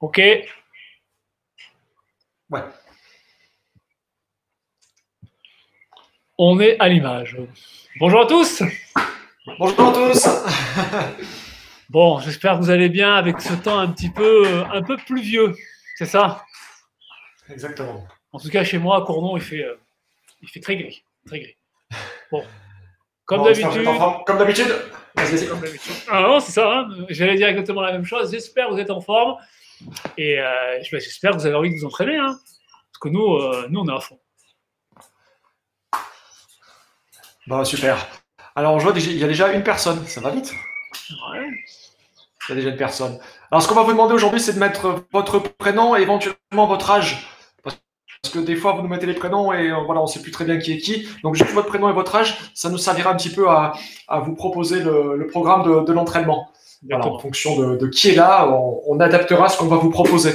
Ok. Ouais. On est à l'image. Bonjour à tous. Bonjour à tous. Bon, j'espère que vous allez bien avec ce temps un petit peu, euh, un peu pluvieux. C'est ça? Exactement. En tout cas, chez moi, à Cournon, il fait, euh, il fait très gris. Très gris. Bon. Comme Bon, d'habitude. Comme d'habitude. Ah non, c'est ça. hein. J'allais dire exactement la même chose. J'espère que vous êtes en forme. Et euh, j'espère que vous avez envie de vous entraîner. hein. Parce que nous, euh, nous, on est à fond. Bah, super. Alors, je vois qu'il y a déjà une personne. Ça va vite? Ouais. Il y a déjà une personne. Alors, ce qu'on va vous demander aujourd'hui, c'est de mettre votre prénom et éventuellement votre âge. Parce que des fois, vous nous mettez les prénoms et euh, voilà, on ne sait plus très bien qui est qui. Donc, juste votre prénom et votre âge, ça nous servira un petit peu à, à vous proposer le, le programme de, de l'entraînement. Voilà, en fonction de, de qui est là, on, on adaptera ce qu'on va vous proposer.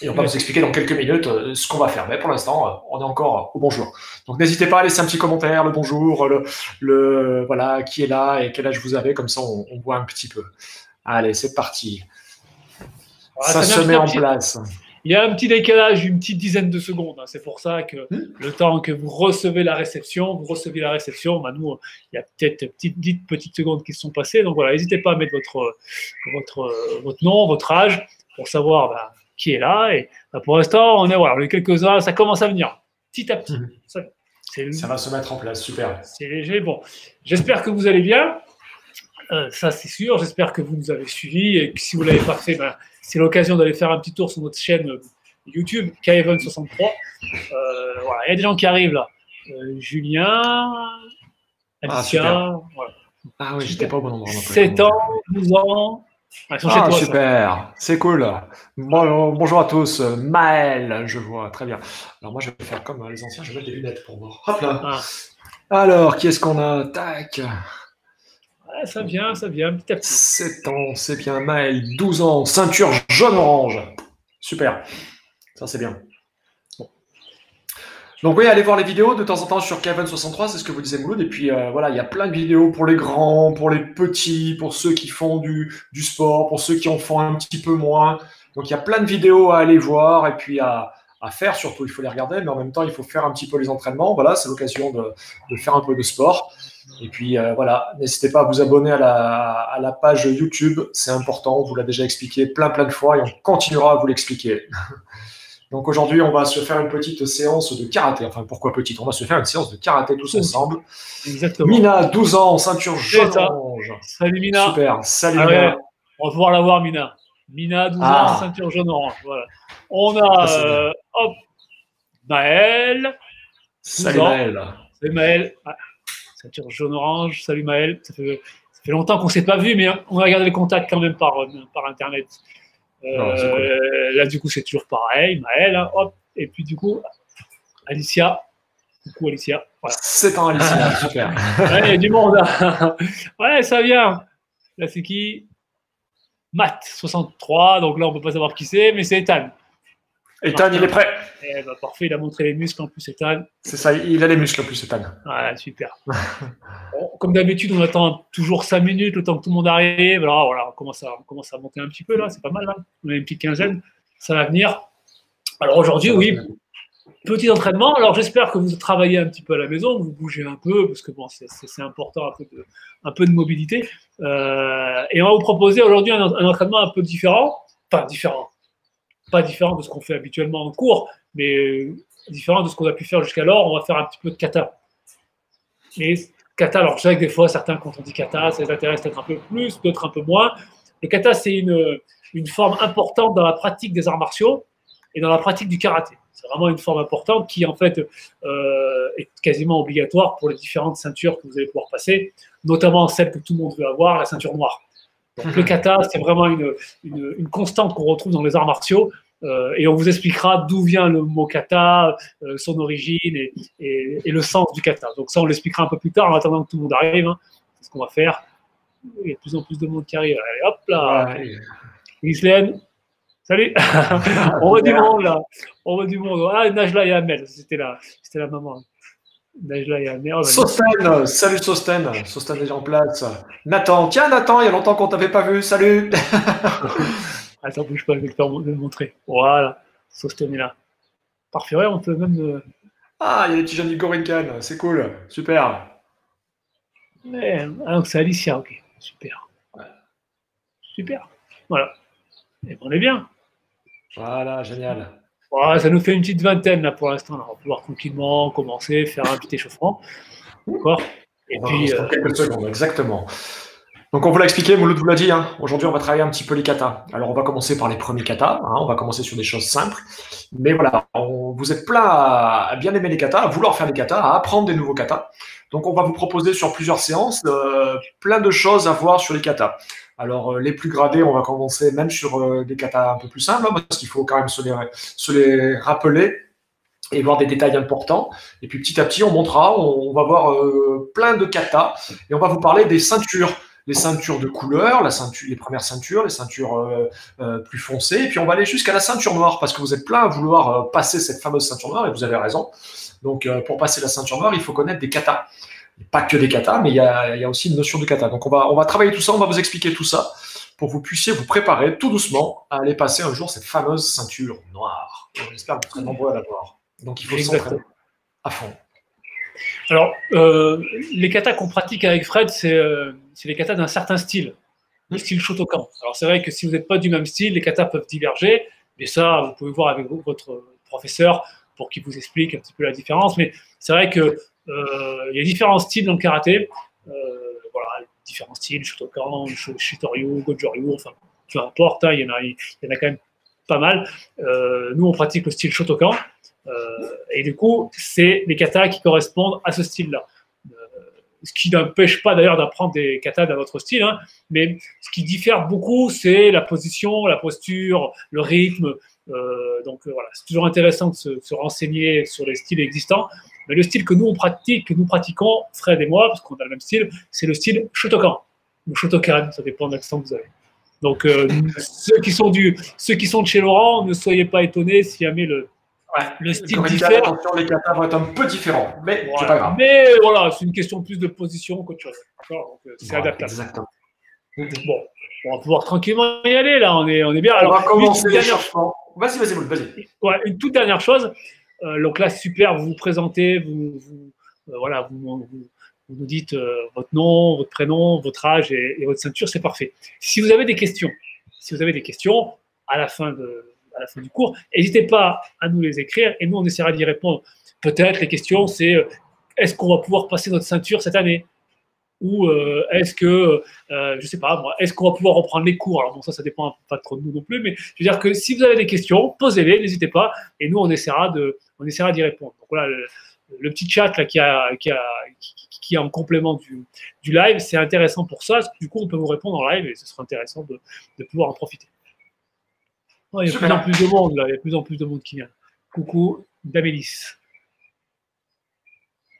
Et on va vous expliquer dans quelques minutes euh, ce qu'on va faire. Mais pour l'instant, euh, on est encore au bonjour. Donc n'hésitez pas à laisser un petit commentaire, le bonjour, le, le- voilà, qui est là et quel âge vous avez, comme ça on, on voit un petit peu. Allez, c'est parti. Voilà, ça ça se met en place. Il y a un petit décalage, une petite dizaine de secondes. hein. C'est pour ça que Hmm. le temps que vous recevez la réception, vous recevez la réception, bah, nous, il y a peut-être petites, petites, petites secondes qui se sont passées. Donc voilà, n'hésitez pas à mettre votre, votre, votre nom, votre âge, pour savoir bah, qui est là. Et bah, pour l'instant, on est voilà, est quelques-uns, ça commence à venir, petit à petit. Ça- C'est Ça va se mettre en place, super. c'est léger. Bon, j'espère que vous allez bien. Euh, ça, c'est sûr. J'espère que vous nous avez suivis et que si vous ne l'avez pas fait, ben, c'est l'occasion d'aller faire un petit tour sur notre chaîne euh, YouTube, Kaeven63. Euh, voilà, il y a des gens qui arrivent là. Euh, Julien, Ah, Alicia, super. voilà. Ah oui, j'étais pas au bon endroit. non plus. 7 ans, 12 ans. Ah, Ah, toi, super, c'est cool. Bon- bonjour à tous, Maël, je vois, très bien. Alors moi, je vais faire comme les anciens, je vais mettre des lunettes pour voir. Hop là. Ah. Alors, qui est-ce qu'on a Tac. Ça vient, ça vient, petit à petit. 7 ans, c'est bien. Maël, 12 ans, ceinture jaune-orange. Super. Ça, c'est bien. Bon. Donc oui, allez voir les vidéos de temps en temps sur Kevin63, c'est ce que vous disiez Mouloud. Et puis euh, voilà, il y a plein de vidéos pour les grands, pour les petits, pour ceux qui font du, sport, pour ceux qui en font un petit peu moins. Donc il y a plein de vidéos à aller voir et puis à, faire surtout. Il faut les regarder, mais en même temps, il faut faire un petit peu les entraînements. Voilà, c'est l'occasion de faire un peu de sport. Et puis euh, voilà, n'hésitez pas à vous abonner à la, à la page YouTube, c'est important, on vous l'a déjà expliqué plein plein de fois et on continuera à vous l'expliquer. Donc aujourd'hui, on va se faire une petite séance de karaté. Enfin, pourquoi petite On va se faire une séance de karaté tous ensemble. Exactement. Mina, 12 ans, ceinture C'est ça. jaune-orange. Salut Mina. Super, salut Ah Mina. on va pouvoir la voir, Mina. Mina, 12 Ah. ans, ceinture jaune-orange. Voilà. On a, Ah, c'est euh, hop, Maël. Salut ans. Maël. Salut Maël. Ah, ceinture jaune-orange. Salut Maël. Ça fait, ça fait longtemps qu'on ne s'est pas vu, mais on a gardé le contact quand même par, par Internet. Euh, Non, c'est cool. Là, du coup, c'est toujours pareil. Maël, hein, hop. Et puis, du coup, Alicia. Coucou, Alicia. Voilà. 7 ans, Alicia, super. Ouais, il y a du monde. là. ouais, ça vient. Là, c'est qui? Matt, 63. Donc là, on peut pas savoir qui c'est, mais c'est Ethan. Ethan, il est prêt. Eh ben, parfait, il a montré les muscles en plus, Ethan. C'est ça, il a les muscles en plus, Ethan. Voilà, super. Bon, comme d'habitude, on attend toujours 5 minutes le temps que tout le monde arrive. Alors voilà, on commence à, on commence à monter un petit peu là, c'est pas mal là. On a une petite quinzaine, ça va venir. Alors aujourd'hui, oui, petit entraînement. Alors j'espère que vous travaillez un petit peu à la maison, vous bougez un peu, parce que bon, c'est- important, un peu de, un peu de mobilité. Euh, et on va vous proposer aujourd'hui un, un entraînement un peu différent. Enfin, différent. Pas différent de ce qu'on fait habituellement en cours, mais euh, différent de ce qu'on a pu faire jusqu'alors. On va faire un petit peu de kata. Et kata, alors je sais que des fois, certains, quand on dit kata, ça les intéresse peut-être un peu plus, d'autres un peu moins. Le kata, c'est une, une forme importante dans la pratique des arts martiaux et dans la pratique du karaté. C'est vraiment une forme importante qui, en fait, euh, est quasiment obligatoire pour les différentes ceintures que vous allez pouvoir passer, notamment celle que tout le monde veut avoir, la ceinture noire. Donc, le kata, c'est vraiment une, une, une constante qu'on retrouve dans les arts martiaux. Euh, et on vous expliquera d'où vient le mot kata, euh, son origine et, et- et le sens du kata. Donc ça, on l'expliquera un peu plus tard en attendant que tout le monde arrive. hein. C'est ce qu'on va faire. Il y a de plus en plus de monde qui arrive. Allez, hop là Ouais. Ghislaine, salut On voit du monde là On voit du monde. Ah, Najla et Amel, c'était la, c'était la maman. Sosten, salut Sosten. Sosten est en place. Nathan, tiens Nathan, il y a longtemps qu'on t'avait pas vu, salut. Attends, bouge pas, je vais te le montrer. Voilà, est là. Parfait, on peut même. Euh, ah, il y a les petits jeunes du Gorinkan, c'est cool, super. ah, donc c'est Alicia, ok, super. Super, voilà. Et on est bien. Voilà, génial. Voilà, ça nous fait une petite vingtaine là pour l'instant. On va pouvoir tranquillement commencer, faire un petit échauffement. D'accord Et puis. Euh, quelques secondes, exactement. Donc on vous l'a expliqué, Mouloud vous l'a dit, hein. aujourd'hui on va travailler un petit peu les katas. Alors on va commencer par les premiers katas, hein. on va commencer sur des choses simples. Mais voilà, vous êtes plein à, bien aimer les katas, à vouloir faire des katas, à apprendre des nouveaux katas. Donc on va vous proposer sur plusieurs séances euh, plein de choses à voir sur les katas. Alors, euh, les plus gradés, on va commencer même sur euh, des katas un peu plus simples, hein, parce qu'il faut quand même se les, rappeler et voir des détails importants. Et puis, petit à petit, on montera, on, va voir plein de katas, et on va vous parler des ceintures les ceintures de couleur, la ceinture, les premières ceintures, les ceintures plus foncées, et puis on va aller jusqu'à la ceinture noire, parce que vous êtes plein à vouloir passer cette fameuse ceinture noire, et vous avez raison. Donc pour passer la ceinture noire, il faut connaître des katas pas que des katas, mais il y a, aussi une notion de kata. Donc on va, on va travailler tout ça, on va vous expliquer tout ça pour que vous puissiez vous préparer tout doucement à aller passer un jour cette fameuse ceinture noire. J'espère que vous serez nombreux à la voir. Donc il faut s'entraîner à fond. Alors, euh, les katas qu'on pratique avec Fred, euh, c'est les katas d'un certain style, le hmm. style Shotokan. Alors c'est vrai que si vous n'êtes pas du même style, les katas peuvent diverger, mais ça, vous pouvez voir avec votre professeur pour qu'il vous explique un petit peu la différence. Mais c'est vrai que euh, y a différents styles dans le karaté. Euh, voilà, différents styles, Shotokan, Shitoryu, Goju-Ryu, enfin, peu importe, hein, il, y en a, il y en a quand même pas mal. Euh, nous, on pratique le style Shotokan. Et du coup, c'est les katas qui correspondent à ce style-là ce qui n'empêche pas d'ailleurs d'apprendre des katas dans votre style, hein, mais ce qui diffère beaucoup, c'est la position, la posture, le rythme. donc voilà, c'est toujours intéressant de se, se, renseigner sur les styles existants. Mais le style que nous pratiquons, Fred et moi, parce qu'on a le même style, c'est le style Shotokan ou Shotokan, ça dépend de l'accent que vous avez. Donc euh, ceux qui sont ceux qui sont de chez Laurent, ne soyez pas étonnés si jamais le, le style diffère. Attention, les katas vont être un peu différents, mais c'est pas grave. Mais voilà, c'est une question plus de position qu'autre chose. Euh, c'est adaptable. Exactement. Bon, on va pouvoir tranquillement y aller là. On est, on est bien. Alors, on va commencer l'échauffement. Vas-y, vas-y, vas-y. Ouais, une toute dernière chose. Euh, donc là, super, vous vous présentez, vous, euh, voilà, vous, nous dites euh, votre nom, votre prénom, votre âge et, votre ceinture, c'est parfait. Si vous avez des questions, si vous avez des questions à la fin, de, à la fin du cours, n'hésitez pas à nous les écrire et nous, on essaiera d'y répondre. Peut-être les questions, c'est est-ce qu'on va pouvoir passer notre ceinture cette année? Ou est-ce que, je ne sais pas, est-ce qu'on va pouvoir reprendre les cours? Alors bon, ça, ça dépend pas trop de nous non plus, mais je veux dire que si vous avez des questions, posez-les, n'hésitez pas, et nous, on essaiera d'y répondre. Donc voilà, le, petit chat là, qui, a, qui, a, qui, est en complément du, du live, c'est intéressant pour ça, du coup, on peut vous répondre en live et ce sera intéressant de, de pouvoir en profiter. Il y a de plus en plus de monde, là, il y a de plus en plus de monde qui vient. Coucou, Damélis,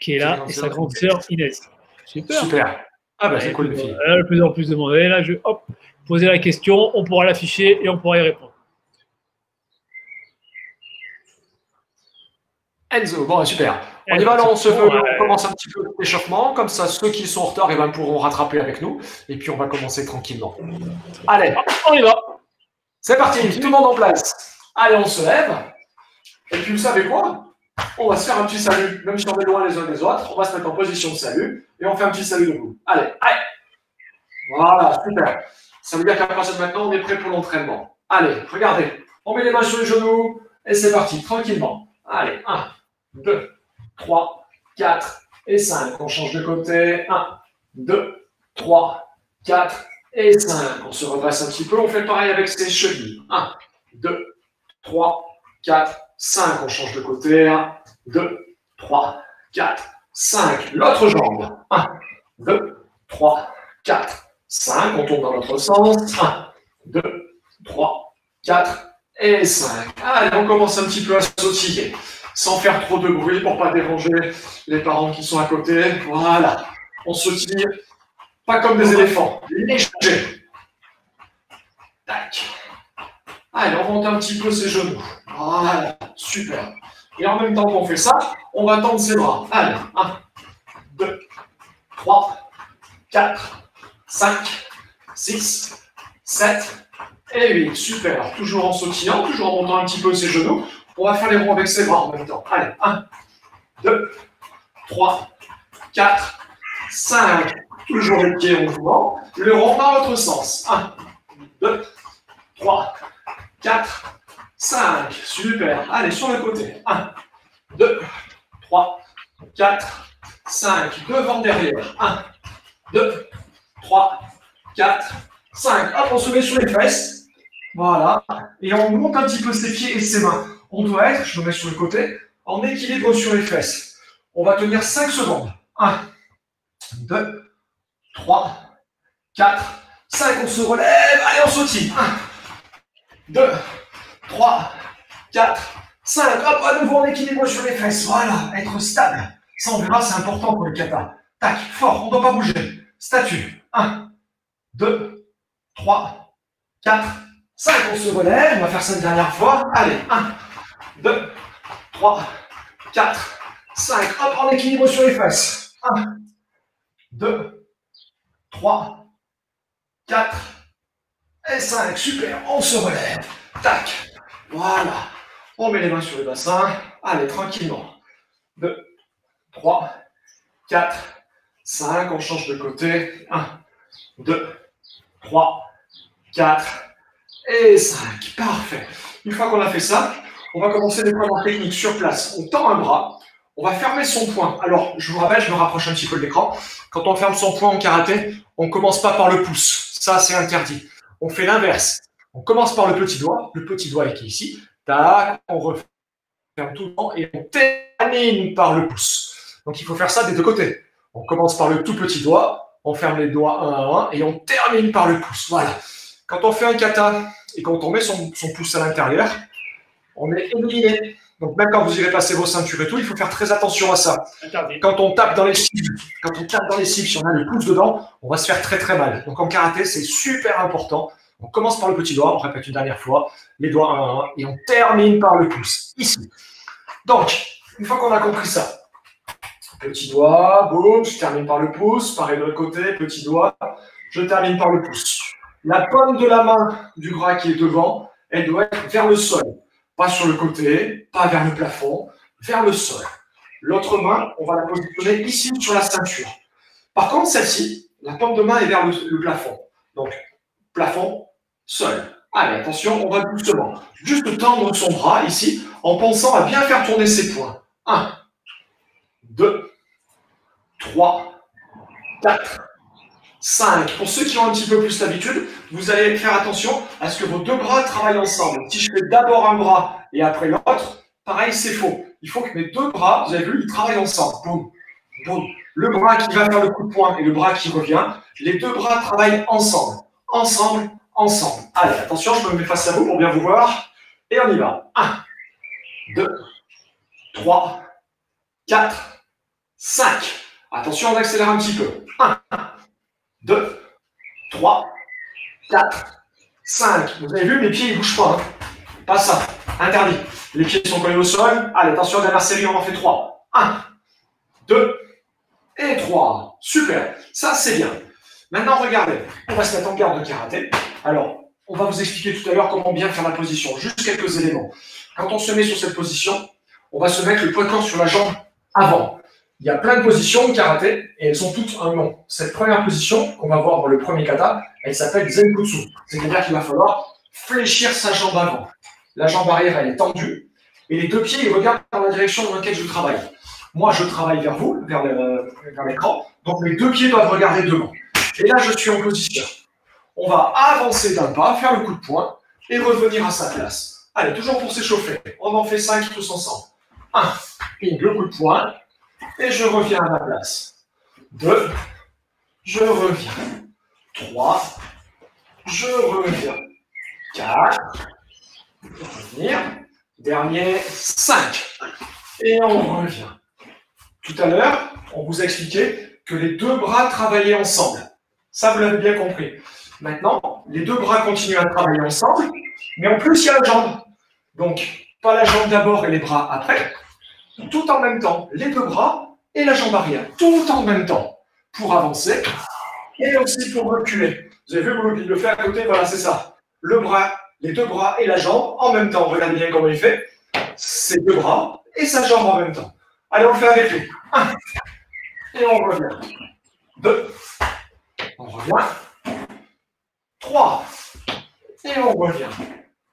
qui est là, et sa grande sœur Inès. Super. Super. Ah bah c'est cool, les filles. De plus en plus de monde. Et là, je hop, poser la question, on pourra l'afficher et on pourra y répondre. Enzo, bon, super. On y va, là, on, se on commence un petit peu l'échauffement. Comme ça, ceux qui sont en retard eh ben, pourront rattraper avec nous. Et puis, on va commencer tranquillement. Allez, on y va. C'est parti, tout le monde en place. Allez, on se lève. Et puis, vous savez quoi? On va se faire un petit salut, même si on est loin les uns des autres. On va se mettre en position de salut. Et on fait un petit salut de vous. Allez, allez. Voilà, super. Ça veut dire qu'à partir de maintenant, on est prêt pour l'entraînement. Allez, regardez. On met les mains sur les genoux. Et c'est parti, tranquillement. Allez, 1, 2, 3, 4 et 5. On change de côté. 1, 2, 3, 4 et 5. On se redresse un petit peu. On fait pareil avec ses chevilles. 1, 2, 3, 4, 5. On change de côté. 1, 2, 3, 4, 5. L'autre jambe. 1, 2, 3, 4, 5. On tourne dans l'autre sens. 1, 2, 3, 4 et 5. Allez, on commence un petit peu à sautiller sans faire trop de bruit pour pas déranger les parents qui sont à côté. Voilà. On se tire, pas comme des éléphants, léger. Tac. Allez, on monte un petit peu ses genoux. Voilà, super. Et en même temps qu'on fait ça, on va tendre ses bras. Allez, 1, 2, 3, 4, 5, 6, 7 et 8. Super. Toujours en sautillant, toujours en montant un petit peu ses genoux. On va faire les ronds avec ses bras en même temps. Allez, 1, 2, 3, 4, 5. Toujours les pieds en mouvement. Le rond dans l'autre sens. 1, 2, 3, 4, 5. Super. Allez, sur le côté. 1, 2, 3, 4, 5. Devant, derrière. 1, 2, 3, 4, 5. Hop, on se met sur les fesses. Voilà. Et on monte un petit peu ses pieds et ses mains. On doit être, je me mets sur le côté, en équilibre sur les fesses. On va tenir 5 secondes. 1, 2, 3, 4, 5. On se relève. Allez, on sautille. 1, 2, 3, 4, 5. Hop, à nouveau en équilibre sur les fesses. Voilà. Être stable. Ça, on verra, c'est important pour le kata. Tac, fort, on ne doit pas bouger. Statue. 1, 2, 3, 4, 5. On se relève. On va faire ça une dernière fois. Allez, 1, 2, 3, 4, 5. Hop, en équilibre sur les fesses. 1, 2, 3, 4 et 5. Super, on se relève. Tac. Voilà. On met les mains sur le bassin. Allez, tranquillement. 2, 3, 4, 5. On change de côté. 1, 2, 3, 4 et 5. Parfait. Une fois qu'on a fait ça, on va commencer des points techniques sur place. On tend un bras. On va fermer son poing. Alors, je vous rappelle, je me rapproche un petit peu de l'écran. Quand on ferme son poing en karaté, on ne commence pas par le pouce. Ça, c'est interdit. On fait l'inverse. On commence par le petit doigt. Le petit doigt est ici? Tac, on referme tout le temps et on termine par le pouce. Donc, il faut faire ça des deux côtés. On commence par le tout petit doigt, on ferme les doigts un à un et on termine par le pouce. Voilà. Quand on fait un kata et quand on met son, son pouce à l'intérieur, on est éliminé. Donc même quand vous irez passer vos ceintures et tout, il faut faire très attention à ça. Quand on tape dans les cibles, quand on tape dans les cibles, si on a le pouce dedans, on va se faire très très mal. Donc en karaté, c'est super important. On commence par le petit doigt, on répète une dernière fois, les doigts un un, et on termine par le pouce, ici. Donc, une fois qu'on a compris ça, petit doigt, boum, je termine par le pouce, pareil de l'autre côté, petit doigt, je termine par le pouce. La pomme de la main du bras qui est devant, elle doit être vers le sol. Pas sur le côté, pas vers le plafond, vers le sol. L'autre main, on va la positionner ici sur la ceinture. Par contre, celle-ci, la pomme de main est vers le, plafond. Donc, plafond, sol. Allez, attention, on va doucement. Juste tendre son bras ici en pensant à bien faire tourner ses poings. 1, 2, 3, 4, 5. Pour ceux qui ont un petit peu plus l'habitude, vous allez faire attention à ce que vos deux bras travaillent ensemble. Si je fais d'abord un bras et après l'autre, pareil, c'est faux. Il faut que mes deux bras, vous avez vu, ils travaillent ensemble. Boum, boum. Le bras qui va faire le coup de poing et le bras qui revient, les deux bras travaillent ensemble. Ensemble, ensemble. Allez, attention, je me mets face à vous pour bien vous voir. Et on y va. 1, 2, 3, 4, 5. Attention, on accélère un petit peu. 1, 2, 3, 4, 5. Vous avez vu, mes pieds, ne bougent pas. Hein. Pas ça. Interdit. Les pieds sont collés au sol. Allez, attention, dernière série, on en fait 3. 1, 2 et 3. Super. Ça, c'est bien. Maintenant, regardez. On va se mettre en garde de karaté. Alors, on va vous expliquer tout à l'heure comment bien faire la position. Juste quelques éléments. Quand on se met sur cette position, on va se mettre le poids corps sur la jambe avant. Il y a plein de positions de karaté et elles ont toutes un nom. Cette première position qu'on va voir dans le premier kata, elle s'appelle Zenkutsu. C'est-à-dire qu'il va falloir fléchir sa jambe avant. La jambe arrière, elle est tendue et les deux pieds, ils regardent dans la direction dans laquelle je travaille. Moi, je travaille vers vous, vers l'écran, donc mes deux pieds doivent regarder devant. Et là, je suis en position. On va avancer d'un pas, faire le coup de poing et revenir à sa place. Allez, toujours pour s'échauffer. On en fait cinq tous ensemble. Un, ping, le coup de poing, et je reviens à ma place. 2, je reviens. 3, je reviens. 4, revenir. Dernier, 5. Et on revient. Tout à l'heure, on vous a expliqué que les deux bras travaillaient ensemble. Ça, vous l'avez bien compris. Maintenant, les deux bras continuent à travailler ensemble, mais en plus, il y a la jambe. Donc, pas la jambe d'abord et les bras après, tout en même temps, les deux bras et la jambe arrière, tout en même temps, pour avancer et aussi pour reculer. Vous avez vu il le fait à côté, voilà, c'est ça. Le bras, les deux bras et la jambe en même temps. Regardez bien comment il fait. Ses deux bras et sa jambe en même temps. Allez, on le fait avec lui. Un. Et on revient. Deux. On revient. Trois. Et on revient.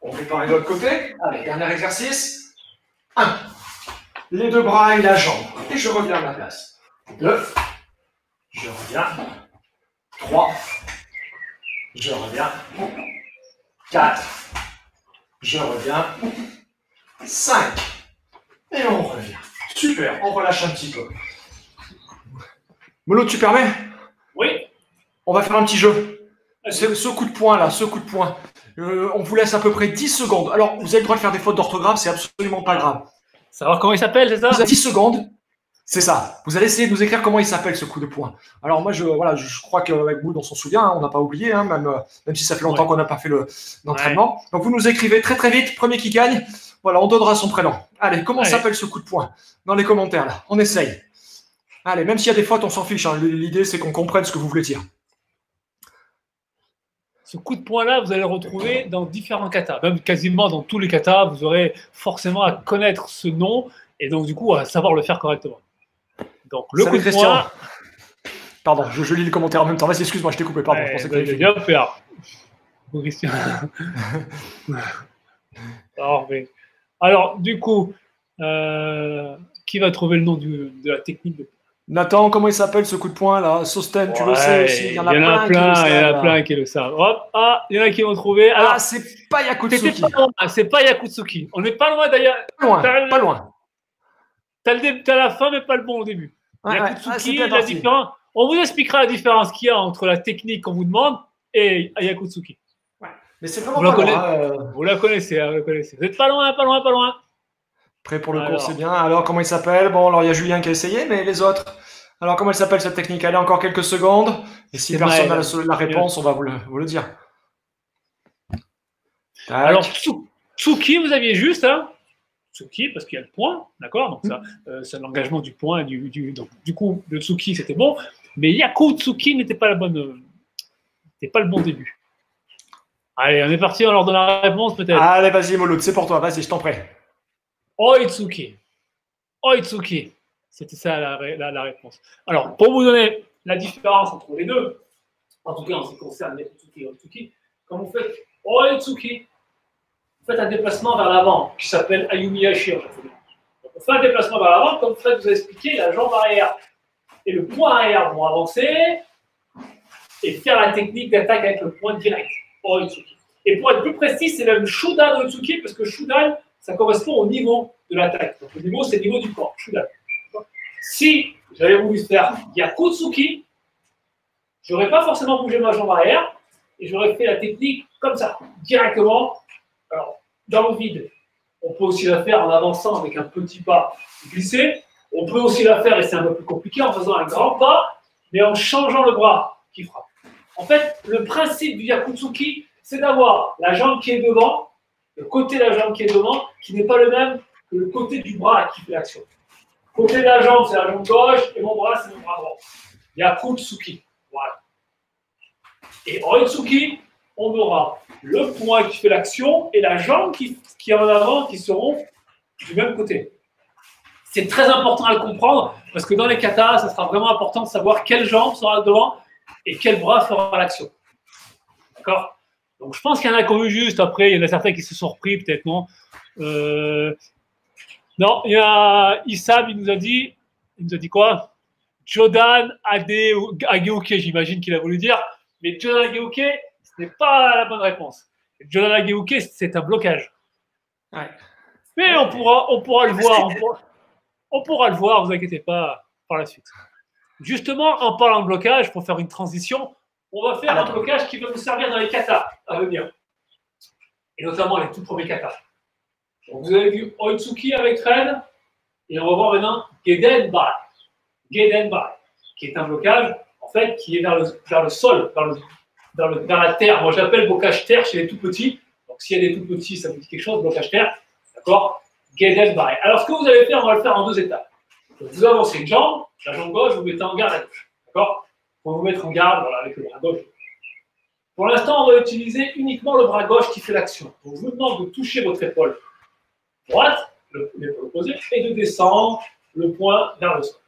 On fait pareil de l'autre côté. Allez, dernier exercice. Un. Les deux bras et la jambe. Et je reviens à ma place. Deux. Je reviens. Trois. Je reviens. Quatre. Je reviens. Cinq. Et on revient. Super, on relâche un petit peu. Molo, tu permets? Oui. On va faire un petit jeu. Ce coup de poing là, ce coup de poing. Euh, on vous laisse à peu près 10 secondes. Alors, vous avez le droit de faire des fautes d'orthographe, c'est absolument pas grave. Savoir comment il s'appelle, c'est ça Vous avez 10 secondes. C'est ça. Vous allez essayer de nous écrire comment il s'appelle ce coup de poing. Alors moi, je, voilà, je crois qu'avec vous, on s'en souvient, hein, on n'a pas oublié, hein, même, euh, même si ça fait longtemps qu'on n'a pas fait l'entraînement. Donc vous nous écrivez très très vite, premier qui gagne, voilà, on donnera son prénom. Allez, comment s'appelle ce coup de poing? Dans les commentaires, là, on essaye. Allez, même s'il y a des fautes, on s'en fiche. Hein. L'idée, c'est qu'on comprenne ce que vous voulez dire. Ce coup de poing-là, vous allez le retrouver dans différents katas. Même quasiment dans tous les katas, vous aurez forcément à connaître ce nom et donc du coup à savoir le faire correctement. Donc le coup de Christian. Pardon, je, lis le commentaire en même temps. Vas-y, excuse-moi, je t'ai coupé. Pardon, je pensais que bien faire. Christian. alors, alors, du coup, euh, qui va trouver le nom de la technique de Nathan, comment il s'appelle ce coup de poing là? Sosten, tu le sais aussi. Il y en a, plein, il y en a plein qui le savent. Hop, ah, il y en a qui vont trouver. Alors, ah, c'est pas Yakutsuki. C'est pas Yakutsuki. On n'est pas loin d'ailleurs. Pas loin, pas loin. T'as, la fin, mais pas le bon au début. Yakutsuki, ah, la différence. On vous expliquera la différence qu'il y a entre la technique qu'on vous demande et Yakutsuki. Mais c'est vraiment vous, pas la loin, euh. vous la connaissez, hein, vous la connaissez. Vous êtes pas loin, pas loin, pas loin. Prêt pour le cours, c'est bien. Alors, comment il s'appelle? Bon, alors il y a Julien qui a essayé, mais les autres? Alors, comment il s'appelle cette technique? Allez, encore quelques secondes. Et si personne n'a la, réponse, on va vous le, dire. Alors, Tsuki, vous aviez juste, hein? Tsuki, parce qu'il y a le point, d'accord? Donc, ça, euh, c'est l'engagement du point. Du, du, donc, du coup, le Tsuki, c'était bon. Mais Yaku Tsuki n'était pas, la bonne, n'était pas le bon début. Allez, on est parti, on leur donne la réponse peut-être. Allez, vas-y, Mouloud, c'est pour toi. Vas-y, je t'en prie. Oitsuki. Oitsuki. C'était ça la, réponse. Alors, pour vous donner la différence entre les deux, en tout cas en ce qui concerne les Oitsuki et Oitsuki, quand vous faites Oitsuki, vous faites un déplacement vers l'avant qui s'appelle Ayumi Ashi on fait un déplacement vers l'avant, comme Fred vous a expliqué, la jambe arrière et le point arrière vont avancer et faire la technique d'attaque avec le point direct. Oitsuki. Et pour être plus précis, c'est même Shudan Oitsuki, parce que Shudan, ça correspond au niveau de l'attaque. Donc le niveau, c'est le niveau du corps. Je suis d'accord. Si j'avais voulu faire Yakutsuki, j'aurais pas forcément bougé ma jambe arrière et j'aurais fait la technique comme ça, directement. Alors, dans le vide, on peut aussi la faire en avançant avec un petit pas glissé. On peut aussi la faire, et c'est un peu plus compliqué, en faisant un grand pas, mais en changeant le bras qui frappe. En fait, le principe du Yakutsuki, c'est d'avoir la jambe qui est devant le côté de la jambe qui est devant, qui n'est pas le même que le côté du bras qui fait l'action. Côté de la jambe, c'est la jambe gauche, et mon bras, c'est mon bras droit. Il y a Kutsuki. Voilà. Et Oitsuki, on aura le poing qui fait l'action et la jambe qui, qui est en avant qui seront du même côté. C'est très important à le comprendre parce que dans les katas, ça sera vraiment important de savoir quelle jambe sera devant et quel bras fera l'action. D'accord? Donc je pense qu'il y en a qui ont vu juste. Après, il y en a certains qui se sont repris, peut-être non? Euh, non, il y a Issam, il nous a dit, il nous a dit quoi? Jodan Ageuke, j'imagine qu'il a voulu dire. Mais Jodan Ageuke, ce n'est pas la bonne réponse. Jodan Ageuke, c'est un blocage. Mais on pourra, on pourra le voir. On pourra, on pourra le voir, vous inquiétez pas, par la suite. Justement, en parlant de blocage, pour faire une transition, on va faire un blocage qui va nous servir dans les katas à venir. Et notamment les tout premiers katas. vous avez vu Oitsuki avec Ren, et on va voir maintenant Gedenbai. Gedenbai, qui est un blocage, en fait, qui est vers le, vers le sol, vers, le, vers, la terre. Moi, j'appelle blocage terre chez les tout petits. Donc, s'il y a des tout petits, ça vous dit quelque chose, blocage terre. D'accord? Gedenbai. Alors, ce que vous allez faire, on va le faire en deux étapes. vous avancez une jambe, la jambe gauche, vous mettez en garde à gauche. D'accord? Pour vous mettre en garde avec le bras gauche. Pour l'instant, on va utiliser uniquement le bras gauche qui fait l'action. Donc, je vous demande de toucher votre épaule droite, l'épaule opposée, et de descendre le poing vers le sol.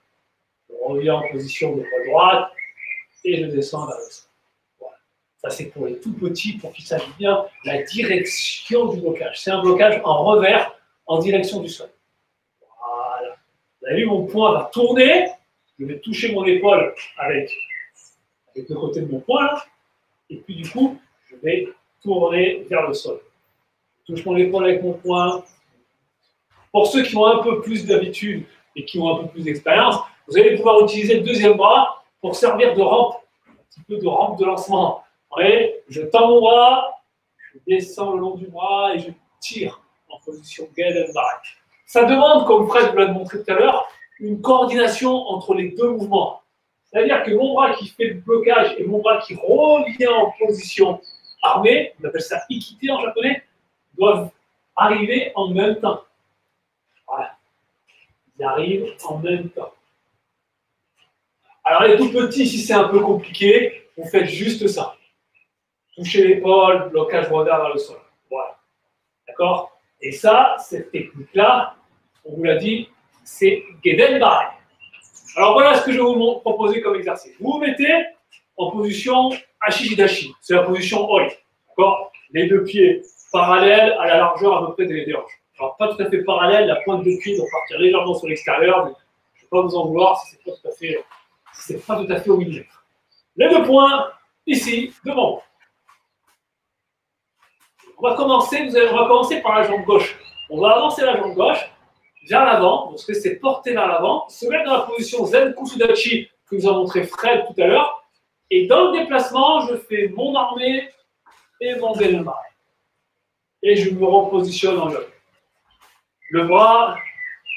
On revient en position de poing droite et je descends vers le sol. Voilà. Ça, c'est pour les tout petits, pour qu'ils sachent bien la direction du blocage. C'est un blocage en revers en direction du sol. Voilà. Vous avez vu, mon poing va tourner. Je vais toucher mon épaule avec, avec le côté de mon poing. Et puis, du coup, je vais tourner vers le sol. Je touche mon épaule avec mon poing. Pour ceux qui ont un peu plus d'habitude et qui ont un peu plus d'expérience, vous allez pouvoir utiliser le deuxième bras pour servir de rampe, un petit peu de rampe de lancement. Vous voyez, je tends mon bras, je descends le long du bras et je tire en position and back. Ça demande, comme Fred vous l'a montré tout à l'heure, une coordination entre les deux mouvements. C'est-à-dire que mon bras qui fait le blocage et mon bras qui revient en position armée, on appelle ça équité en japonais, doivent arriver en même temps. Voilà. Ils arrivent en même temps. Alors les tout petits, si c'est un peu compliqué, vous faites juste ça. Touchez l'épaule, blocage regard vers le sol. Voilà. D'accord? Et ça, cette technique-là, on vous l'a dit, c'est Gedenbai. Alors voilà ce que je vais vous proposer comme exercice. Vous vous mettez en position Ashijidashi, c'est la position Oi. Les deux pieds parallèles à la largeur à peu près des, hanches. Alors pas tout à fait parallèle, la pointe de pied doit partir légèrement sur l'extérieur. Je ne vais pas vous en vouloir si pas tout à fait, c'est pas tout à fait au millimètre. Les deux points ici devant vous. On va commencer, on va commencer par la jambe gauche. On va avancer la jambe gauche vers l'avant, donc c'est porter vers l'avant, se mettre dans la position Zen Kusudachi que nous a montré Fred tout à l'heure. Et dans le déplacement, je fais mon armée et mon Denmai. Et je me repositionne en jeu. Le bras,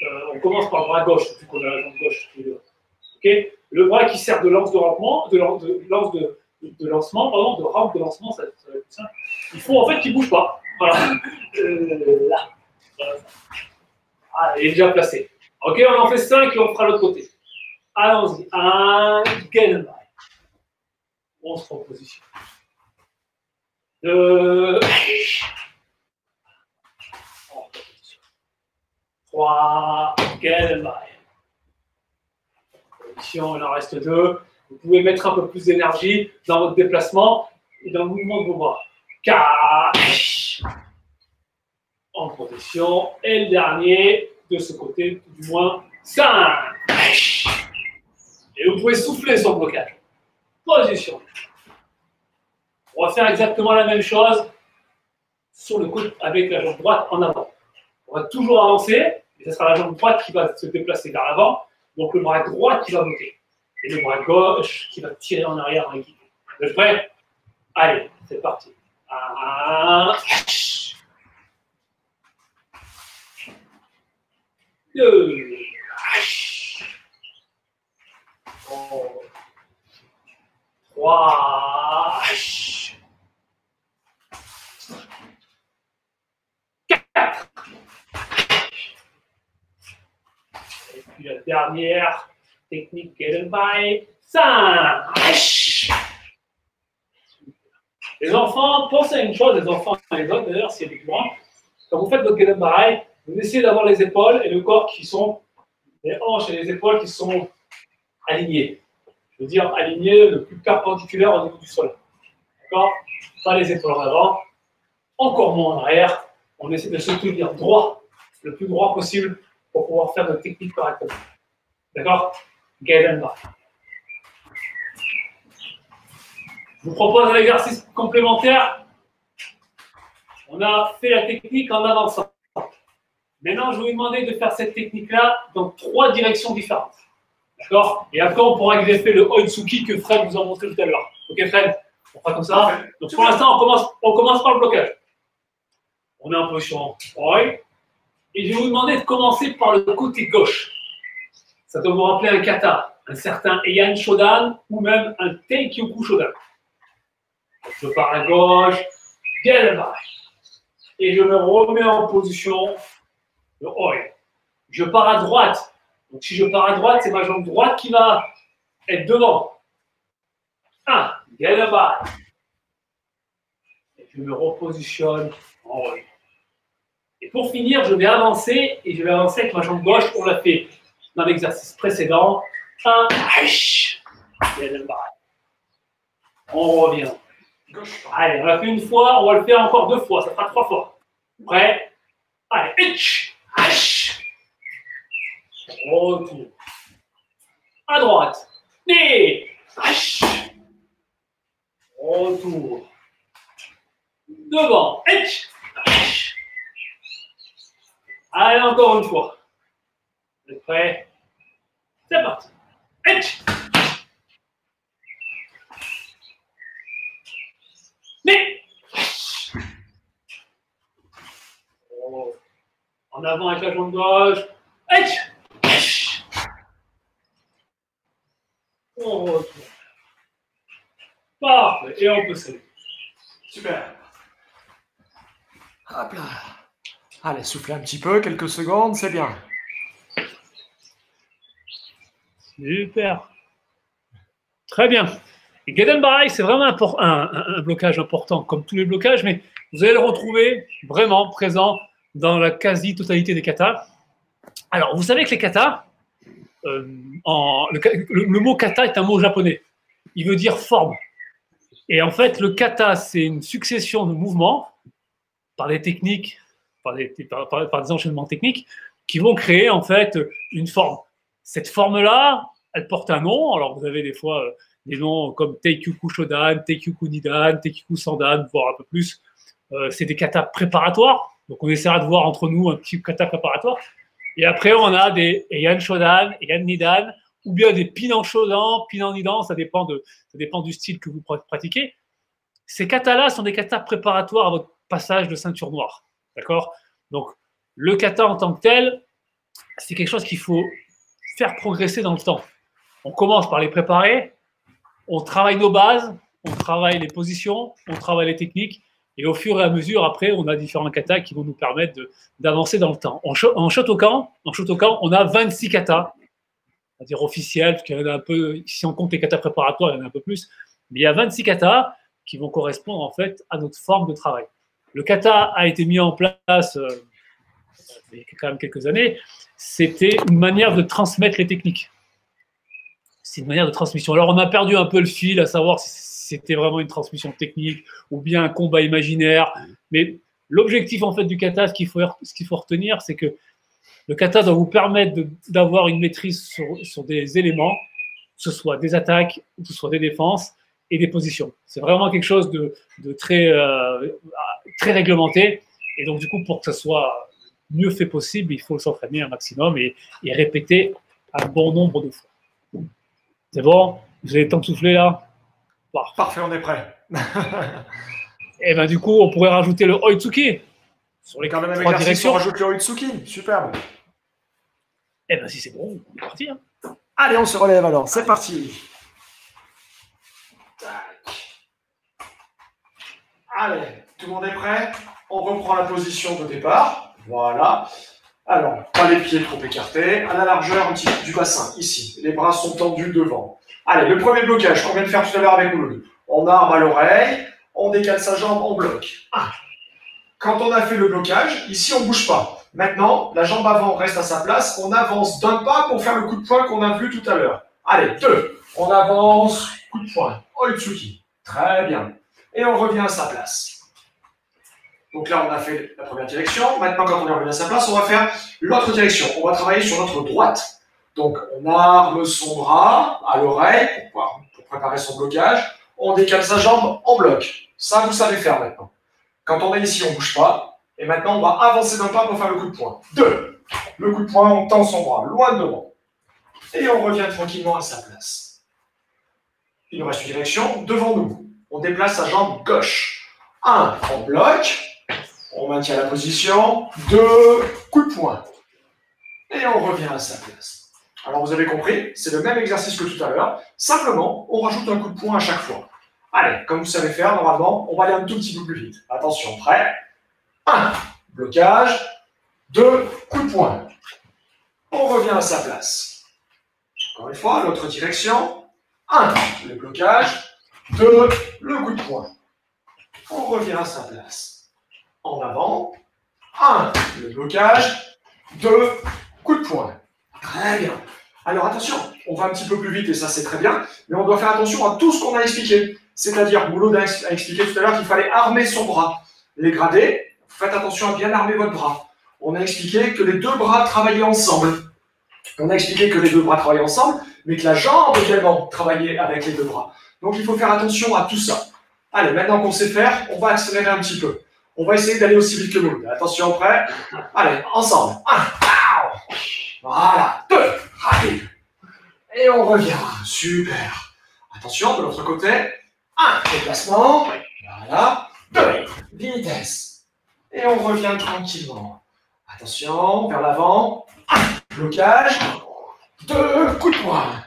euh, on commence par le bras gauche, vu qu'on a la jambe gauche. Le bras qui sert de lance de lancement, de, de, lancement, pardon, de rampe de lancement, ça, va être simple. Il faut en fait qu'il ne bouge pas. Voilà. Euh. Ah, il est déjà placé. Ok, on en fait 5 et on fera l'autre côté. Allons-y. Un, Genmai. On se repositionne. Deux. Trois. Genmai. Position, il en reste deux. Vous pouvez mettre un peu plus d'énergie dans votre déplacement et dans le mouvement de vos bras. Quatre en position. Et le dernier, de ce côté, du moins 5. Et vous pouvez souffler sur le blocage. Position. On va faire exactement la même chose sur le côté avec la jambe droite en avant. On va toujours avancer, et ce sera la jambe droite qui va se déplacer vers l'avant, donc le bras droit qui va monter, et le bras gauche qui va tirer en arrière en équipe. Vous êtes prêts? Allez, c'est parti. Un, deux, trois, quatre. Et puis la dernière technique get by cinq. Les enfants, pensez à une chose, les enfants et les autres d'ailleurs, c'est des grands. Quand vous faites votre by, vous essayez d'avoir les épaules et le corps qui sont, les hanches et les épaules qui sont alignés. Je veux dire alignés le plus perpendiculaire au niveau du sol. D'accord? Pas les épaules en avant, encore moins en arrière. On essaie de se tenir droit, le plus droit possible pour pouvoir faire notre technique correctement. D'accord? And Je vous propose un exercice complémentaire. On a fait la technique en avançant. Maintenant, je vais vous demander de faire cette technique-là dans trois directions différentes. D'accord? Et après, on pourra greffer le Oitsuki que Fred vous a montré tout à l'heure. Ok, Fred? On fera comme ça. Donc, pour l'instant, on commence, on commence par le blocage. On est en position Oi. Et je vais vous demander de commencer par le côté gauche. Ça doit vous rappeler un kata, un certain Eyan Shodan ou même un Teikyoku Shodan. Je pars à gauche, bien Et je me remets en position Je pars à droite. Donc si je pars à droite, c'est ma jambe droite qui va être devant. 1. Get a Et je me repositionne en haut. Et pour finir, je vais avancer et je vais avancer avec ma jambe gauche. On l'a fait dans l'exercice précédent. 1. On revient. Allez, on l'a fait une fois, on va le faire encore deux fois. Ça fera trois fois. Prêt? Allez, hitch, Retour. À droite. Et Retour. Devant. Allez, encore une fois. Vous êtes prêts? C'est parti. Mais oh. En avant avec la jambe gauche. On retourne. Parfait. Et on peut saluer. Super. Hop là. Allez, soufflez un petit peu, quelques secondes, c'est bien. Super. Très bien. Et Gedenbarai, c'est vraiment un, blocage important, comme tous les blocages, mais vous allez le retrouver vraiment présent dans la quasi-totalité des katas. Alors, vous savez que les katas, euh, le, mot kata est un mot japonais. Il veut dire forme. Et en fait, le kata, c'est une succession de mouvements par des techniques, par des, enchaînements techniques, qui vont créer en fait une forme. Cette forme-là, elle porte un nom. Alors, vous avez des fois euh, des noms comme Teikyuku Shodan, Teikyuku Nidan, Teikyuku Sandan, voire un peu plus. Euh, c'est des katas préparatoires. Donc, on essaiera de voir entre nous un petit kata préparatoire. Et après, on a des Eyan Shodan, Eyan Nidan, ou bien des Pinan Shodan, Pinan Nidan, ça dépend, de, ça dépend du style que vous pratiquez. Ces katas-là sont des katas préparatoires à votre passage de ceinture noire. D'accord? Donc, le kata en tant que tel, c'est quelque chose qu'il faut faire progresser dans le temps. On commence par les préparer, on travaille nos bases, on travaille les positions, on travaille les techniques, et au fur et à mesure, après, on a différents katas qui vont nous permettre d'avancer dans le temps. En, Shotokan, on a 26 katas, c'est-à-dire officiels, parce qu'il y en a un peu, si on compte les katas préparatoires, il y en a un peu plus, mais il y a 26 katas qui vont correspondre en fait à notre forme de travail. Le kata a été mis en place euh, il y a quand même quelques années, c'était une manière de transmettre les techniques c'est une manière de transmission. Alors, on a perdu un peu le fil à savoir si c'était vraiment une transmission technique ou bien un combat imaginaire. Mais l'objectif, en fait, du kata, ce qu'il faut, ce qu'il faut retenir, c'est que le kata doit vous permettre d'avoir une maîtrise sur, des éléments, que ce soit des attaques, que ce soit des défenses et des positions. C'est vraiment quelque chose de, très, euh, très réglementé. Et donc, du coup, pour que ça soit mieux fait possible, il faut s'entraîner un maximum et, et répéter un bon nombre de fois. C'est bon? Vous avez le temps de souffler là? Parfait, on est prêt. Et eh ben du coup, on pourrait rajouter le Oitsuki sur les Quand même trois directions. On rajoute le Oitsuki, superbe. Et eh ben si c'est bon, on est parti. Hein. Allez, on se relève alors, c'est parti. Allez, tout le monde est prêt? On reprend la position de départ. Voilà. Alors, pas les pieds trop écartés, à la largeur du bassin, ici. Les bras sont tendus devant. Allez, le premier blocage qu'on vient de faire tout à l'heure avec nous. On arme à l'oreille, on décale sa jambe, on bloque. Quand on a fait le blocage, ici on ne bouge pas. Maintenant, la jambe avant reste à sa place, on avance d'un pas pour faire le coup de poing qu'on a vu tout à l'heure. Allez, deux. On avance, coup de poing. Oitsuki. Très bien. Et on revient à sa place. Donc là, on a fait la première direction. Maintenant, quand on est revenu à sa place, on va faire l'autre direction. On va travailler sur notre droite. Donc, on arme son bras à l'oreille pour, préparer son blocage. On décale sa jambe en bloc. Ça, vous savez faire maintenant. Quand on est ici, on ne bouge pas. Et maintenant, on va avancer d'un pas pour faire le coup de poing. Deux. Le coup de poing, on tend son bras loin devant. Et on revient tranquillement à sa place. Il nous reste une direction devant nous. On déplace sa jambe gauche. Un, on bloque. On maintient la position. Deux, coup de poing. Et on revient à sa place. Alors vous avez compris, c'est le même exercice que tout à l'heure. Simplement, on rajoute un coup de poing à chaque fois. Allez, comme vous savez faire, normalement, on va aller un tout petit peu plus vite. Attention, prêt? 1. Blocage. deux, coup de poing. On revient à sa place. Encore une fois, l'autre direction. Un, le blocage. Deux, le coup de poing. On revient à sa place. En avant. Un, le blocage. Deux, coup de poing. Très bien. Alors attention, on va un petit peu plus vite et ça c'est très bien, mais on doit faire attention à tout ce qu'on a expliqué. C'est-à-dire, Mouloud a expliqué tout à l'heure qu'il fallait armer son bras. Les gradés, faites attention à bien armer votre bras. On a expliqué que les deux bras travaillaient ensemble. On a expliqué que les deux bras travaillaient ensemble, mais que la jambe également travaillait avec les deux bras. Donc il faut faire attention à tout ça. Allez, maintenant qu'on sait faire, on va accélérer un petit peu. On va essayer d'aller aussi vite que nous. Attention, prêt? Allez, ensemble. Un, voilà, deux, rapide. Et on revient. Super. Attention, de l'autre côté. Un, déplacement. Voilà. Deux, vitesse. Et on revient tranquillement. Attention, vers l'avant. Un, blocage. Deux, coup de poing.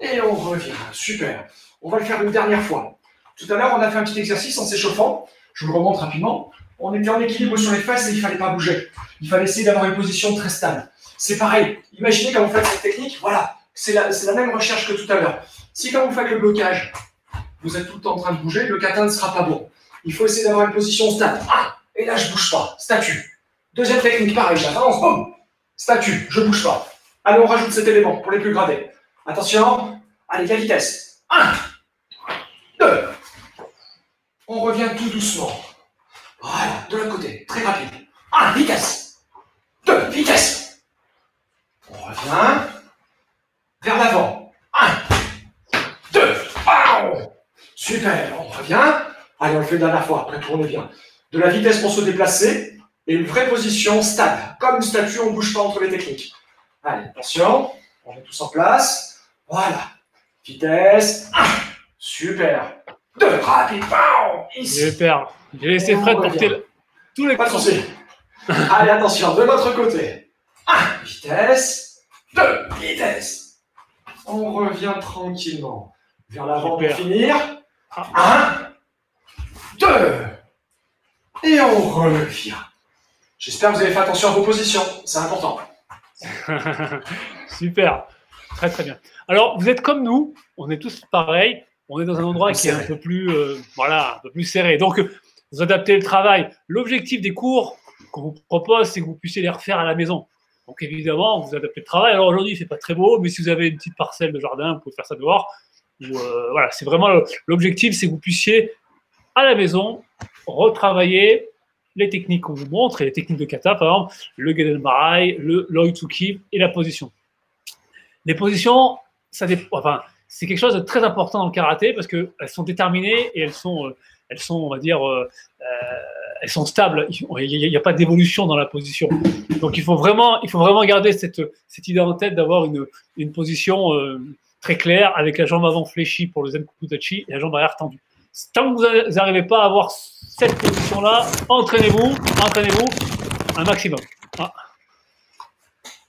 Et on revient. Super. On va le faire une dernière fois. Tout à l'heure, on a fait un petit exercice en s'échauffant. Je vous le remontre rapidement. On était en équilibre sur les fesses et il ne fallait pas bouger. Il fallait essayer d'avoir une position très stable. C'est pareil. Imaginez quand vous faites cette technique, voilà, c'est la, même recherche que tout à l'heure. Si quand vous faites le blocage, vous êtes tout le temps en train de bouger, le kata ne sera pas bon. Il faut essayer d'avoir une position stable. Ah, et là, je bouge pas. Statue. Deuxième technique, pareil, j'avance, boum. Statue, je bouge pas. Allez, on rajoute cet élément pour les plus gradés. Attention, allez, la vitesse? Un, deux. On revient tout doucement. Voilà, de l'autre côté, très rapide. Un, vitesse. Deux, vitesse. On revient vers l'avant. Un, deux, super, on revient. Allez, on le fait une dernière fois, après tournez bien. De la vitesse pour se déplacer et une vraie position stable. Comme une statue, on ne bouge pas entre les techniques. Allez, attention, on met tous en place. Voilà. Vitesse. Un, super. Deux, rapide. Ici. Super. J'ai laissé Fred porter tous les Pas de Allez, attention, de l'autre côté. Un, vitesse. Deux, vitesse. On revient tranquillement. Vers l'avant pour finir. Un, deux. Et on revient. J'espère que vous avez fait attention à vos positions. C'est important. Super. Très très bien. Alors, vous êtes comme nous, on est tous pareils. On est dans un endroit qui est un peu plus, euh, voilà, un peu plus serré. Donc, vous adaptez le travail. L'objectif des cours qu'on vous propose, c'est que vous puissiez les refaire à la maison. Donc évidemment, vous adaptez le travail. Alors aujourd'hui, il fait pas très beau, mais si vous avez une petite parcelle de jardin, vous pouvez faire ça dehors. Euh, voilà, c'est vraiment l'objectif, c'est que vous puissiez à la maison retravailler les techniques qu'on vous montre et les techniques de kata, par exemple le Gedenmarai, le Loitsuki et la position. Les positions, ça enfin, c'est quelque chose de très important dans le karaté parce qu'elles sont déterminées et elles sont, euh, elles sont, on va dire, euh, elles sont stables. Il n'y a, pas d'évolution dans la position. Donc il faut vraiment, il faut vraiment garder cette, idée en tête d'avoir une, position euh, très claire avec la jambe avant fléchie pour le Zen Kukutachi et la jambe arrière tendue. Tant que vous n'arrivez pas à avoir cette position-là, entraînez-vous, entraînez-vous un maximum. Ah.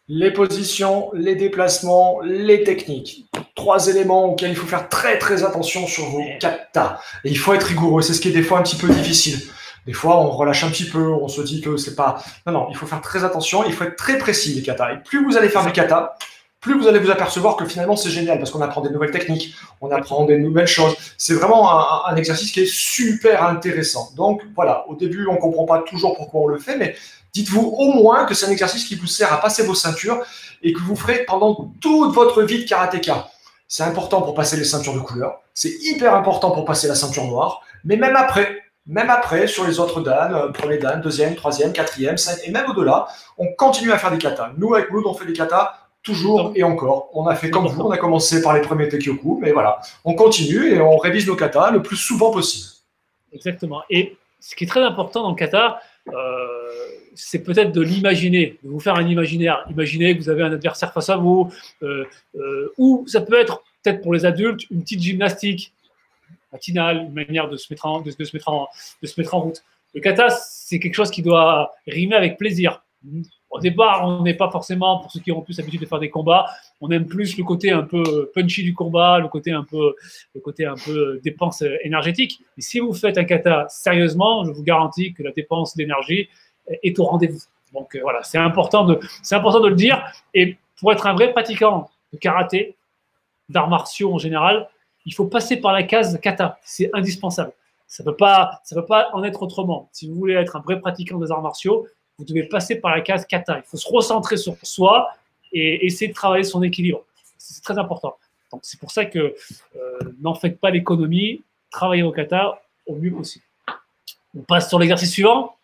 Les positions, les déplacements, les techniques. Trois éléments auxquels il faut faire très très attention sur vos katas. Et il faut être rigoureux, c'est ce qui est des fois un petit peu difficile. Des fois, on relâche un petit peu, on se dit que c'est pas. Non, non, il faut faire très attention, il faut être très précis les katas. Et plus vous allez faire des katas, plus vous allez vous apercevoir que finalement c'est génial parce qu'on apprend des nouvelles techniques, on apprend des nouvelles choses. C'est vraiment un, exercice qui est super intéressant. Donc voilà, au début on comprend pas toujours pourquoi on le fait, mais dites-vous au moins que c'est un exercice qui vous sert à passer vos ceintures et que vous ferez pendant toute votre vie de karatéka. C'est important pour passer les ceintures de couleur, c'est hyper important pour passer la ceinture noire, mais même après, même après, sur les autres dan, euh, premier dan, deuxième, troisième, quatrième, cinq, et même au-delà, on continue à faire des katas. Nous, avec Mood, on fait des katas toujours et encore. On a fait comme vous, on a commencé par les premiers Tekyoku, mais voilà, on continue et on révise nos katas le plus souvent possible. Exactement. Et ce qui est très important dans le kata, euh, c'est peut-être de l'imaginer, de vous faire un imaginaire. Imaginez que vous avez un adversaire face à vous, euh, ou ça peut être peut-être pour les adultes une petite gymnastique matinale, une manière de se mettre en, de, se mettre en, de se mettre en route. Le kata, c'est quelque chose qui doit rimer avec plaisir. Au départ, on n'est pas forcément, pour ceux qui ont plus l'habitude de faire des combats, on aime plus le côté un peu punchy du combat, le côté un peu, le côté un peu dépense énergétique. Mais si vous faites un kata sérieusement, je vous garantis que la dépense d'énergie est au rendez-vous. Donc euh, voilà, c'est important, de, important de le dire. Et pour être un vrai pratiquant de karaté, d'arts martiaux en général, il faut passer par la case kata. C'est indispensable. Ça ne peut, pas, peut pas en être autrement. Si vous voulez être un vrai pratiquant des arts martiaux, vous devez passer par la case kata. Il faut se recentrer sur soi et essayer de travailler son équilibre. C'est très important. Donc c'est pour ça que euh, n'en faites pas l'économie, travaillez au kata au mieux possible. On passe sur l'exercice suivant.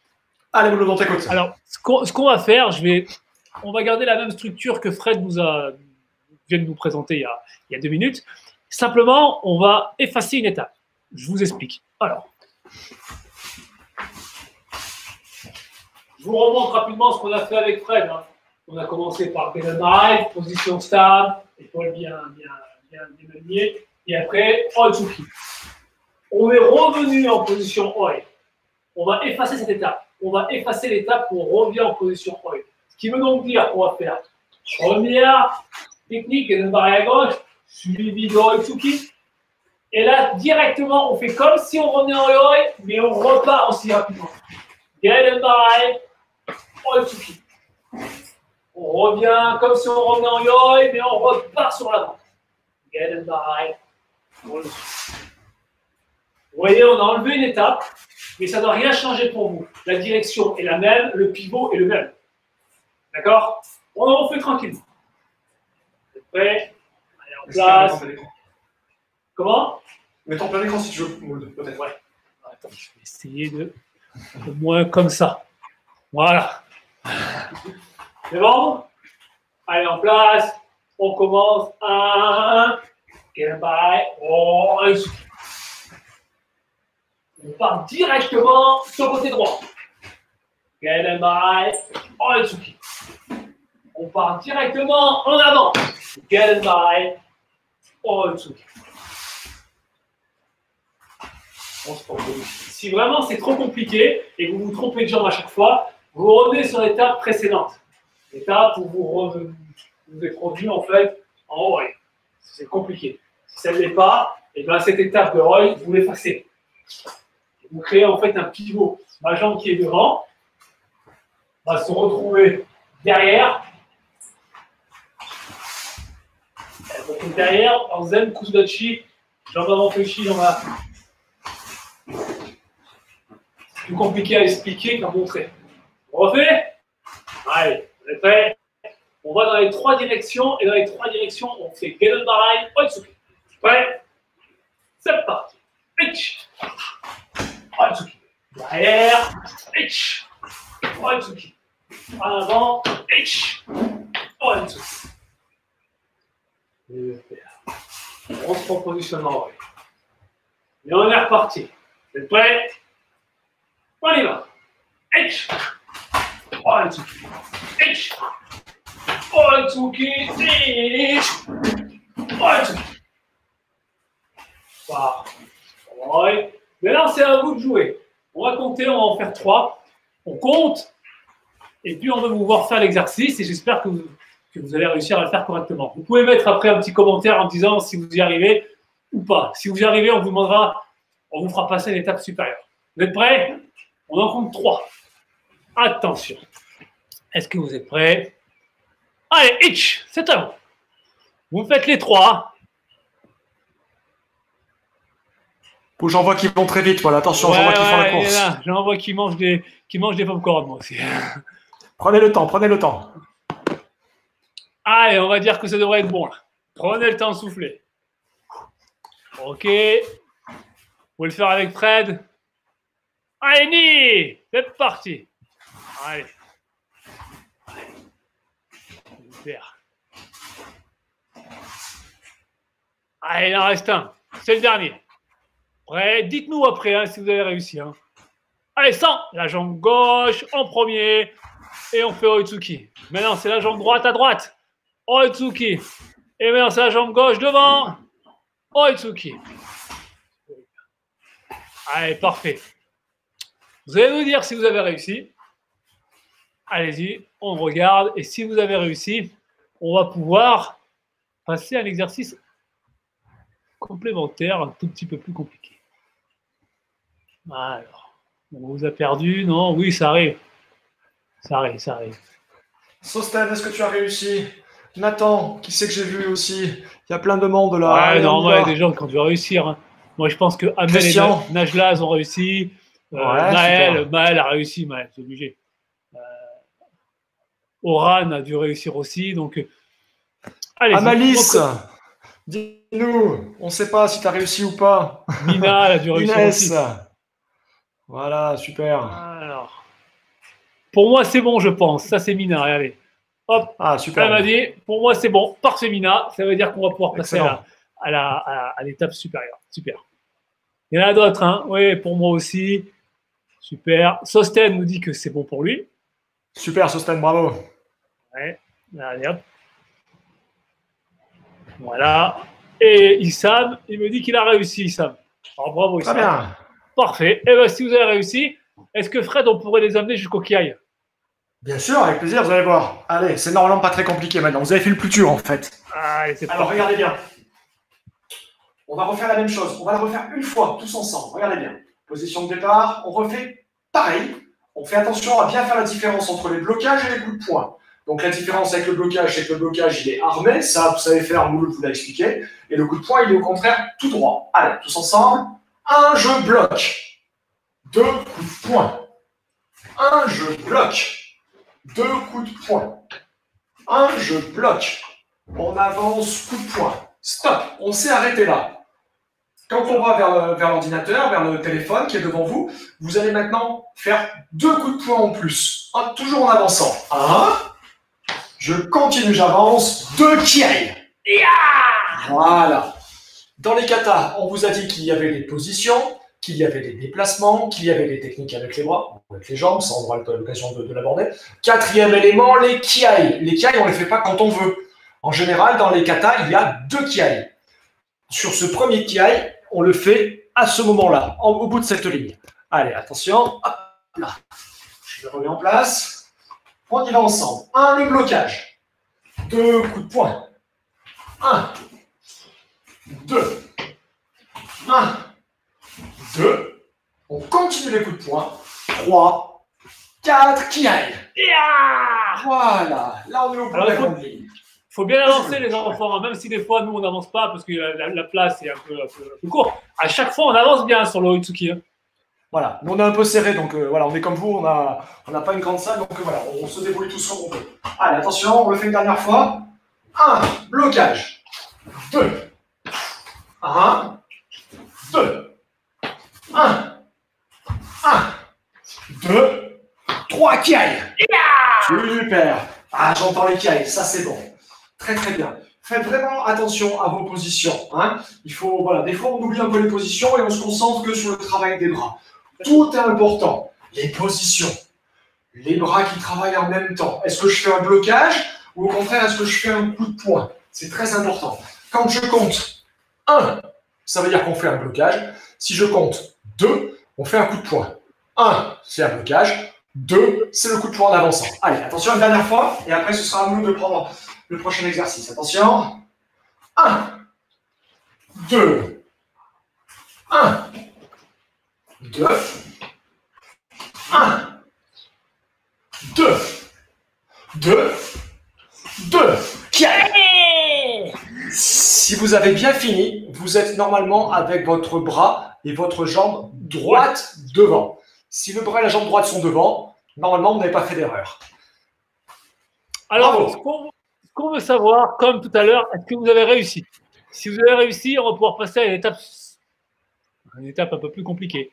Allez, vous dans écoute. Alors, ce qu'on va faire, je vais, on va garder la même structure que Fred vient de nous présenter il y, a, deux minutes. Simplement, on va effacer une étape. Je vous explique. Alors, je vous remonte rapidement ce qu'on a fait avec Fred. Hein. On a commencé par Drive, position stable, épaule bien, bien, bien, et après Otsuki. On est revenu en position Oi. On va effacer cette étape. On va effacer l'étape pour revenir en position Oi. Ce qui veut donc dire qu'on va faire première technique, et barre à gauche, suivi de Otsuki. Et là, directement, on fait comme si on revenait en Oi, mais on repart aussi rapidement. Get Otsuki. On revient comme si on revenait en yoi, mais on repart sur l'avant. Get Vous voyez, on a enlevé une étape, mais ça ne doit rien changer pour vous. La direction est la même, le pivot est le même. D'accord? On fait tranquillement. Vous êtes prêts? Allez, en place. Comment? Mets en plein écran si tu veux, peut-être. Ouais. Attends, je vais essayer de. Au moins comme ça. Voilà. C'est bon? Allez, en place. On commence. Un. Oh, on part directement sur le côté droit. On part directement en avant. Si vraiment c'est trop compliqué et que vous vous trompez de jambe à chaque fois, vous revenez sur l'étape précédente. L'étape où vous, vous êtes revenu en fait en haut. C'est compliqué. Si ça ne l'est pas, eh bien cette étape de Roy, vous l'effacez. Vous créez en fait un pivot. Ma jambe qui est devant va se retrouver derrière. Retrouve derrière en zen kusudachi, jambe avant fléchie, jambe à... Plus compliqué à expliquer qu'à montrer. On refait? Allez, vous êtes prêts On va dans les trois directions et dans les trois directions, on fait Gelen Barai, Oitsuki. Prêt? C'est parti. Itch. Oitsuki. Derrière. Itch. Oitsuki. En avant. Itch. Oitsuki. On se prend positionnement. Et on est reparti. Vous êtes prêts? On y va. Itch. Oitsuki. Itch. Oitsuki. Itch. Oitsuki. Ouais. Maintenant, c'est à vous de jouer. On va compter, on va en faire trois. On compte, et puis on va vous voir faire l'exercice, et j'espère que vous, allez réussir à le faire correctement. Vous pouvez mettre après un petit commentaire en disant si vous y arrivez ou pas. Si vous y arrivez, on vous demandera, on vous fera passer l'étape supérieure. Vous êtes prêts? On en compte trois. Attention. Est-ce que vous êtes prêts? Allez, itch, c'est à vous. Vous faites les trois. J'en vois qui vont très vite, voilà, attention, j'en vois qui font la course. J'en vois qui mangent des, qui mangent des moi aussi. prenez le temps, prenez le temps. Allez, on va dire que ça devrait être bon là. Prenez le temps de souffler. Ok. Vous pouvez le faire avec Fred? Allez, Ni C'est parti. Allez. Super. Allez, il en reste un. C'est le dernier. Dites-nous après hein, si vous avez réussi. Hein. Allez, 100 La jambe gauche en premier. Et on fait Oitsuki. Maintenant, c'est la jambe droite à droite. Oitsuki. Et maintenant, c'est la jambe gauche devant. Oitsuki. Allez, parfait. Vous allez nous dire si vous avez réussi. Allez-y, on regarde. Et si vous avez réussi, on va pouvoir passer à l'exercice complémentaire, un tout petit peu plus compliqué. Alors, on vous a perdu, non? Oui, ça arrive. Ça arrive, ça arrive. Sosten, est-ce que tu as réussi? Nathan, qui sait que j'ai vu aussi? Il y a plein de monde là. Ouais, y a des gens qui ont dû réussir. hein. Moi, je pense que Amel et Christian. Na- Najla ont réussi. Euh, Ouais, Naël, super. Maël a réussi, Maël, c'est obligé. Euh, Oran a dû réussir aussi. Donc, euh, allez. Amalice, dis-nous, on ne sait pas si tu as réussi ou pas. Mina elle a dû réussir Inès. aussi. Voilà, super. Alors, pour moi, c'est bon, je pense. Ça, c'est Mina. Regardez. Hop, Ah, elle super. m'a dit, pour moi, c'est bon. Parfait, Mina. Ça veut dire qu'on va pouvoir passer à Excellent. la- à la- à la- à l'étape supérieure. Super. Il y en a d'autres, hein. Oui, pour moi aussi. Super. Sosten nous dit que c'est bon pour lui. Super, Sosten, bravo. Ouais. Allez, hop. Voilà. Et Issam, il me dit qu'il a réussi, Issam. Alors, bravo, Très Issam. bien. Parfait. Et bien, si vous avez réussi, est-ce que Fred, on pourrait les amener jusqu'au Kiaï Bien sûr, avec plaisir, vous allez voir. Allez, c'est normalement pas très compliqué maintenant. Vous avez fait le plus dur en fait. Allez, Alors regardez bien. On va refaire la même chose. On va la refaire une fois, tous ensemble. Regardez bien. Position de départ, on refait pareil. On fait attention à bien faire la différence entre les blocages et les coups de poing. Donc la différence avec le blocage, c'est que le blocage, il est armé. Ça, vous savez faire, Mouloud vous l'a expliqué. Et le coup de poing, il est au contraire tout droit. Allez, tous ensemble. Un, je bloque. Deux coups de poing. Un, je bloque. Deux coups de poing. Un, je bloque. On avance, coup de poing. Stop, on s'est arrêté là. Quand on va vers, l'ordinateur, vers le téléphone qui est devant vous, vous allez maintenant faire deux coups de poing en plus. Toujours en avançant. Un, je continue, j'avance. Deux qui aillent. Voilà. Dans les katas, on vous a dit qu'il y avait des positions, qu'il y avait des déplacements, qu'il y avait des techniques avec les bras, avec les jambes, ça on aura l'occasion de, de l'aborder. Quatrième élément, les kiai. Les kiai, on ne les fait pas quand on veut. En général, dans les katas, il y a deux kiai. Sur ce premier kiai, on le fait à ce moment-là, en- au bout de cette ligne. Allez, attention. Hop là. Je le remets en place. On y va ensemble. Un, le blocage. Deux coups de poing. Un. Deux. Un. Deux. On continue les coups de poing. Trois. Quatre. Qui aille. Voilà. Là, on est au bout de la il faut- grande ligne. Il faut bien avancer, les enfants, hein, même si des fois, nous, on n'avance pas parce que la, la- la place est un peu, un peu- un peu court. À chaque fois, on avance bien sur le Oitsuki. hein. Voilà, nous on est un peu serré, donc euh, voilà, on est comme vous, on n'a on pas une grande salle, donc euh, voilà, on, se débrouille tous comme on peut. Allez, attention, on le fait une dernière fois. Un, blocage. Deux. Un. Deux. Un. Un. Deux. Trois qui aillent. Super. Ah, j'entends les qui aillent, ça c'est bon. Très très bien. Faites vraiment attention à vos positions. Hein. Il faut, voilà, des fois on oublie un peu les positions et on se concentre que sur le travail des bras. Tout est important. Les positions. Les bras qui travaillent en même temps. Est-ce que je fais un blocage ou au contraire, est-ce que je fais un coup de poing? C'est très important. Quand je compte 1, ça veut dire qu'on fait un blocage. Si je compte 2, on fait un coup de poing. 1, c'est un blocage. 2, c'est le coup de poing en avançant. Allez, attention une dernière fois, et après ce sera à nous de prendre le prochain exercice. Attention. 1, 2, 1, 2, 1, 2, 2, 2. Si vous avez bien fini, vous êtes normalement avec votre bras et votre jambe droite devant. Si le bras et la jambe droite sont devant, normalement, vous n'avez pas fait d'erreur. Alors, Bravo. ce qu'on ce qu'on veut savoir, comme tout à l'heure, est-ce que vous avez réussi? Si vous avez réussi, on va pouvoir passer à une étape, une étape un peu plus compliquée.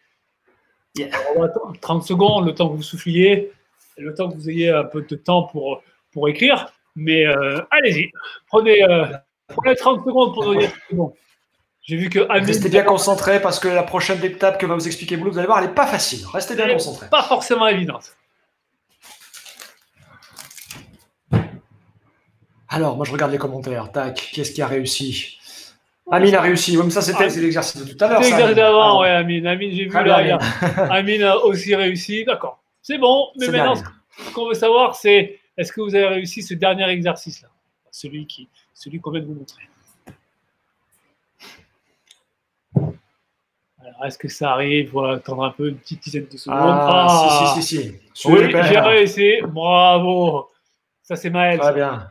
Yeah. On va attendre 30 secondes, le temps que vous souffliez, le temps que vous ayez un peu de temps pour, pour écrire. Mais euh, allez-y, prenez, euh, prenez 30 secondes pour nous dire bon. J'ai vu que Amine, Restez bien concentrés parce que la prochaine étape que va vous expliquer Boulot, vous allez voir, elle n'est pas facile. Restez bien concentrés. pas forcément évidente. Alors, moi, je regarde les commentaires. Tac, qui est-ce qui a réussi? Amine a réussi. Oui, mais ça, c'était Ah. l'exercice de tout à l'heure. L'exercice Amine. d'avant, Alors, ouais, Amine. Amine, j'ai vu là, bien, il y a- Amine a aussi réussi. D'accord. C'est bon, mais maintenant, ce qu'on veut savoir, c'est est-ce que vous avez réussi ce dernier exercice-là? Celui qui, celui qu'on vient de vous montrer. Alors, est-ce que ça arrive? Il faut attendre un peu, une petite dizaine de secondes. Ah, Ah, si, si, si, si. Oui, j'ai réussi. Bravo. Ça, c'est Maël. Très bien.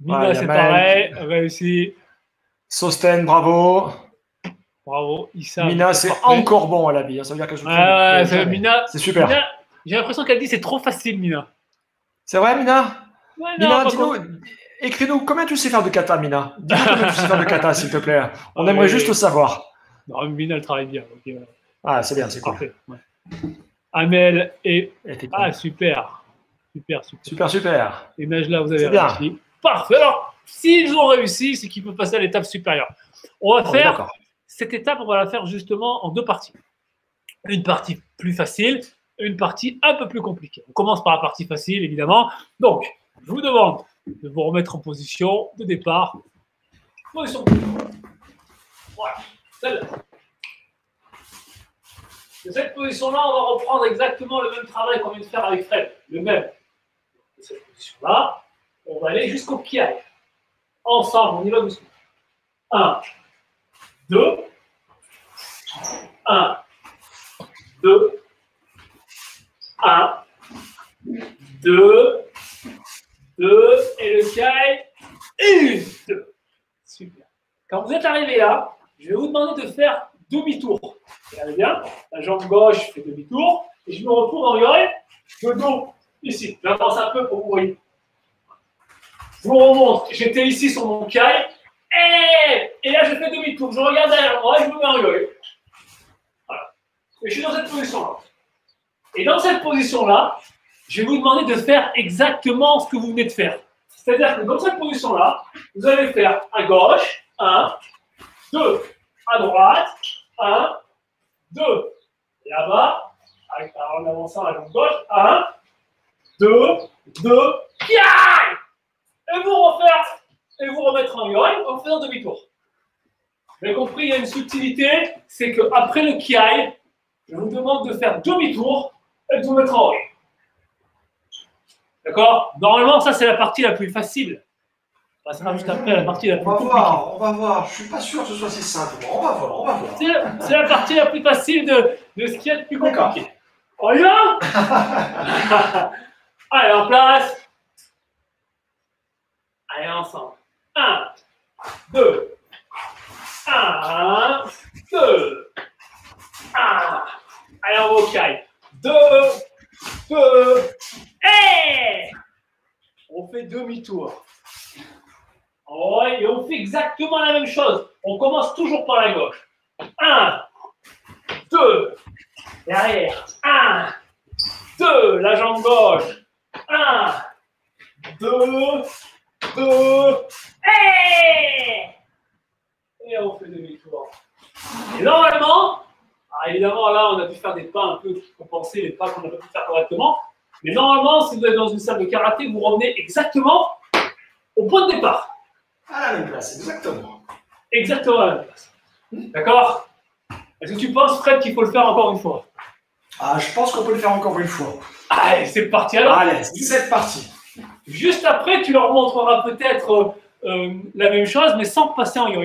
Nina, Ouais, il y a c'est pareil. Réussi. Sosten, bravo. Bravo. Issa. Mina, c'est encore bon à la bille. hein. Ça veut dire se Ouais, ouais, c'est-. Mina, C'est super. Mina, j'ai l'impression qu'elle dit c'est trop facile, Mina. C'est vrai, Mina? Ouais, non, Mina, dis-nous, écris-nous, combien tu sais faire de kata, Mina? Dis-nous combien tu sais faire de kata, s'il te plaît. On Ah, aimerait juste le savoir. Non, Mina, elle travaille bien. voilà. Ah, c'est bien, c'est cool. Parfait. ouais. Amel et. Ah, super. Super, super. Super, super. Et Najla, vous avez C'est bien. réussi. Parfait. Alors, s'ils ont réussi, c'est qu'ils peuvent passer à l'étape supérieure. On va On faire cette étape, on va la faire justement en deux parties. Une partie plus facile, une partie un peu plus compliquée. On commence par la partie facile, évidemment. Donc, je vous demande de vous remettre en position de départ. Position. Voilà, celle-là. De cette position-là, on va reprendre exactement le même travail qu'on vient de faire avec Fred. Le même. De cette position-là, on va aller jusqu'au kiai. Ensemble, on y va doucement. 1, 2, 1, 2, 1, 2, 2, et le caille, 1, 2. Super. Quand vous êtes arrivé là, je vais vous demander de faire demi-tour. Regardez bien, la jambe gauche fait demi-tour, et je me retourne en yoï, le dos, ici. J'avance un peu pour voyez. Je vous remonte, j'étais ici sur mon caille, et, et là je fais demi-tour, je regarde derrière moi et je me mets en yoï. Voilà. Et je suis dans cette position-là. Et dans cette position-là, je vais vous demander de faire exactement ce que vous venez de faire. C'est-à-dire que dans cette position-là, vous allez faire à gauche, 1, 2, à droite, 1, 2, là-bas, en avançant à gauche, 1, 2, 2, kiai Et vous refaire, et vous remettre en yoï en faisant demi-tour. Vous avez compris, il y a une subtilité, c'est qu'après le kiai, je vous demande de faire demi-tour et de vous mettre en yoï. D'accord? Normalement, ça, c'est la partie la plus facile. On passera juste après la partie la plus On va compliquée. voir, on va voir. Je suis pas sûr que ce soit si simple. On va voir, on va voir. C'est la, partie la plus facile de, de ce qu'il y a de plus compliqué. On y va? Allez, en place. Allez, ensemble. 1, 2, 1, 2, 1. Allez, en vocal. 2, 2, on fait demi-tour. Et on fait exactement la même chose. On commence toujours par la gauche. 1, 2, derrière. 1, 2, la jambe gauche. 1, 2, 2, et Et on fait demi-tour. Et normalement, alors évidemment, là, on a dû faire des pas un peu pour compenser les pas qu'on n'a pas pu faire correctement. Mais normalement, si vous êtes dans une salle de karaté, vous revenez exactement au point de départ. À la même place, exactement. Exactement à la même place. D'accord? Est-ce que tu penses, Fred, qu'il faut le faire encore une fois? Ah, je pense qu'on peut le faire encore une fois. Allez, c'est parti alors. Allez, c'est parti. Juste après, tu leur montreras peut-être euh, euh, la même chose, mais sans passer en yo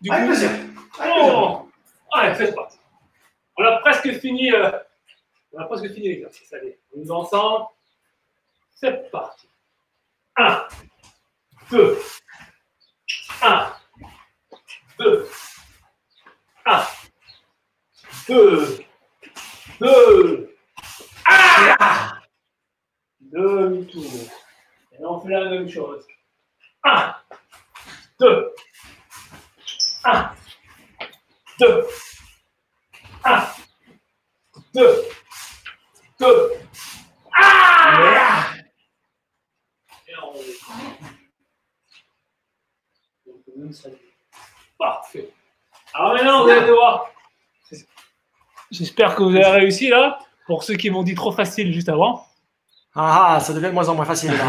Du Avec coup, plaisir. Avec plaisir. oh Allez, c'est parti. On a presque fini, euh, on a presque fini l'exercice. Allez, on va ensemble. C'est parti. 1, 2, 1, 2, 1, 2, 2, ah Demi-tour. Et là, on fait la même chose. 1, 2, 1, 2, 1, 2, 2. Ah Et on Donc, même ça. Parfait. Alors maintenant, vous allez devoir. J'espère que vous avez réussi là. Pour ceux qui m'ont dit trop facile juste avant. Ah, ah, ça devient de moins en moins facile là.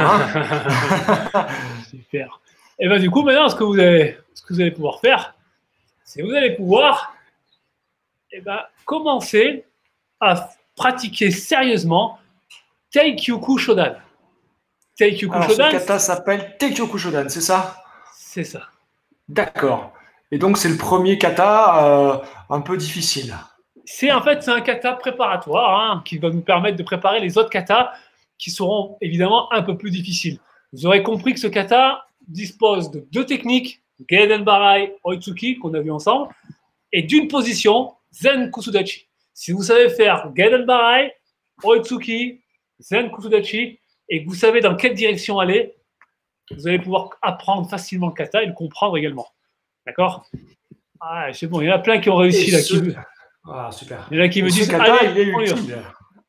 hein. Super. Et bien du coup, maintenant, ce que vous allez, ce que vous allez pouvoir faire, c'est que vous allez pouvoir eh ben, commencer à pratiquer sérieusement Teikyoku Shodan. Teikyoku Alors, ce kata s'appelle Teikyoku Shodan, c'est ça? C'est ça. D'accord. Et donc, c'est le premier kata euh, un peu difficile. C'est en fait c'est un kata préparatoire hein, qui va nous permettre de préparer les autres katas qui seront évidemment un peu plus difficiles. Vous aurez compris que ce kata dispose de deux techniques, Geiden Barai, Oitsuki, qu'on a vu ensemble, et d'une position, Zen Kusudachi. Si vous savez faire Geiden Barai, Oitsuki, Zen Kusudachi, et que vous savez dans quelle direction aller, vous allez pouvoir apprendre facilement le kata et le comprendre également. D'accord? Ah, C'est bon, il y en a plein qui ont réussi là. Qui... Ah, super. Il y en a qui me disent kata, il est utile.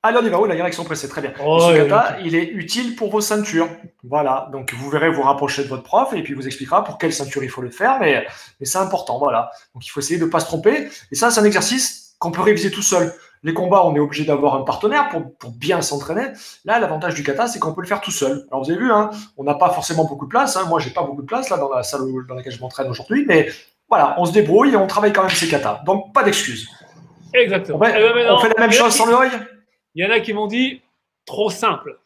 Allez, on y va. Oh, la direction pressée, très bien. Oh, ce kata, il est utile pour vos ceintures. Voilà. Donc, vous verrez vous rapprocher de votre prof et puis il vous expliquera pour quelle ceinture il faut le faire. Mais, mais c'est important. Voilà. Donc, il faut essayer de ne pas se tromper. Et ça, c'est un exercice qu'on peut réviser tout seul. Les combats, on est obligé d'avoir un partenaire pour, pour bien s'entraîner. Là, l'avantage du kata, c'est qu'on peut le faire tout seul. Alors, vous avez vu, hein, on n'a pas forcément beaucoup de place. Hein. Moi, j'ai pas beaucoup de place là dans la salle dans laquelle je m'entraîne aujourd'hui. Mais voilà, on se débrouille et on travaille quand même ses katas. Donc, pas d'excuses. Exactement. On fait, eh ben, on fait la même chose sans le œil il y en a qui m'ont dit trop simple.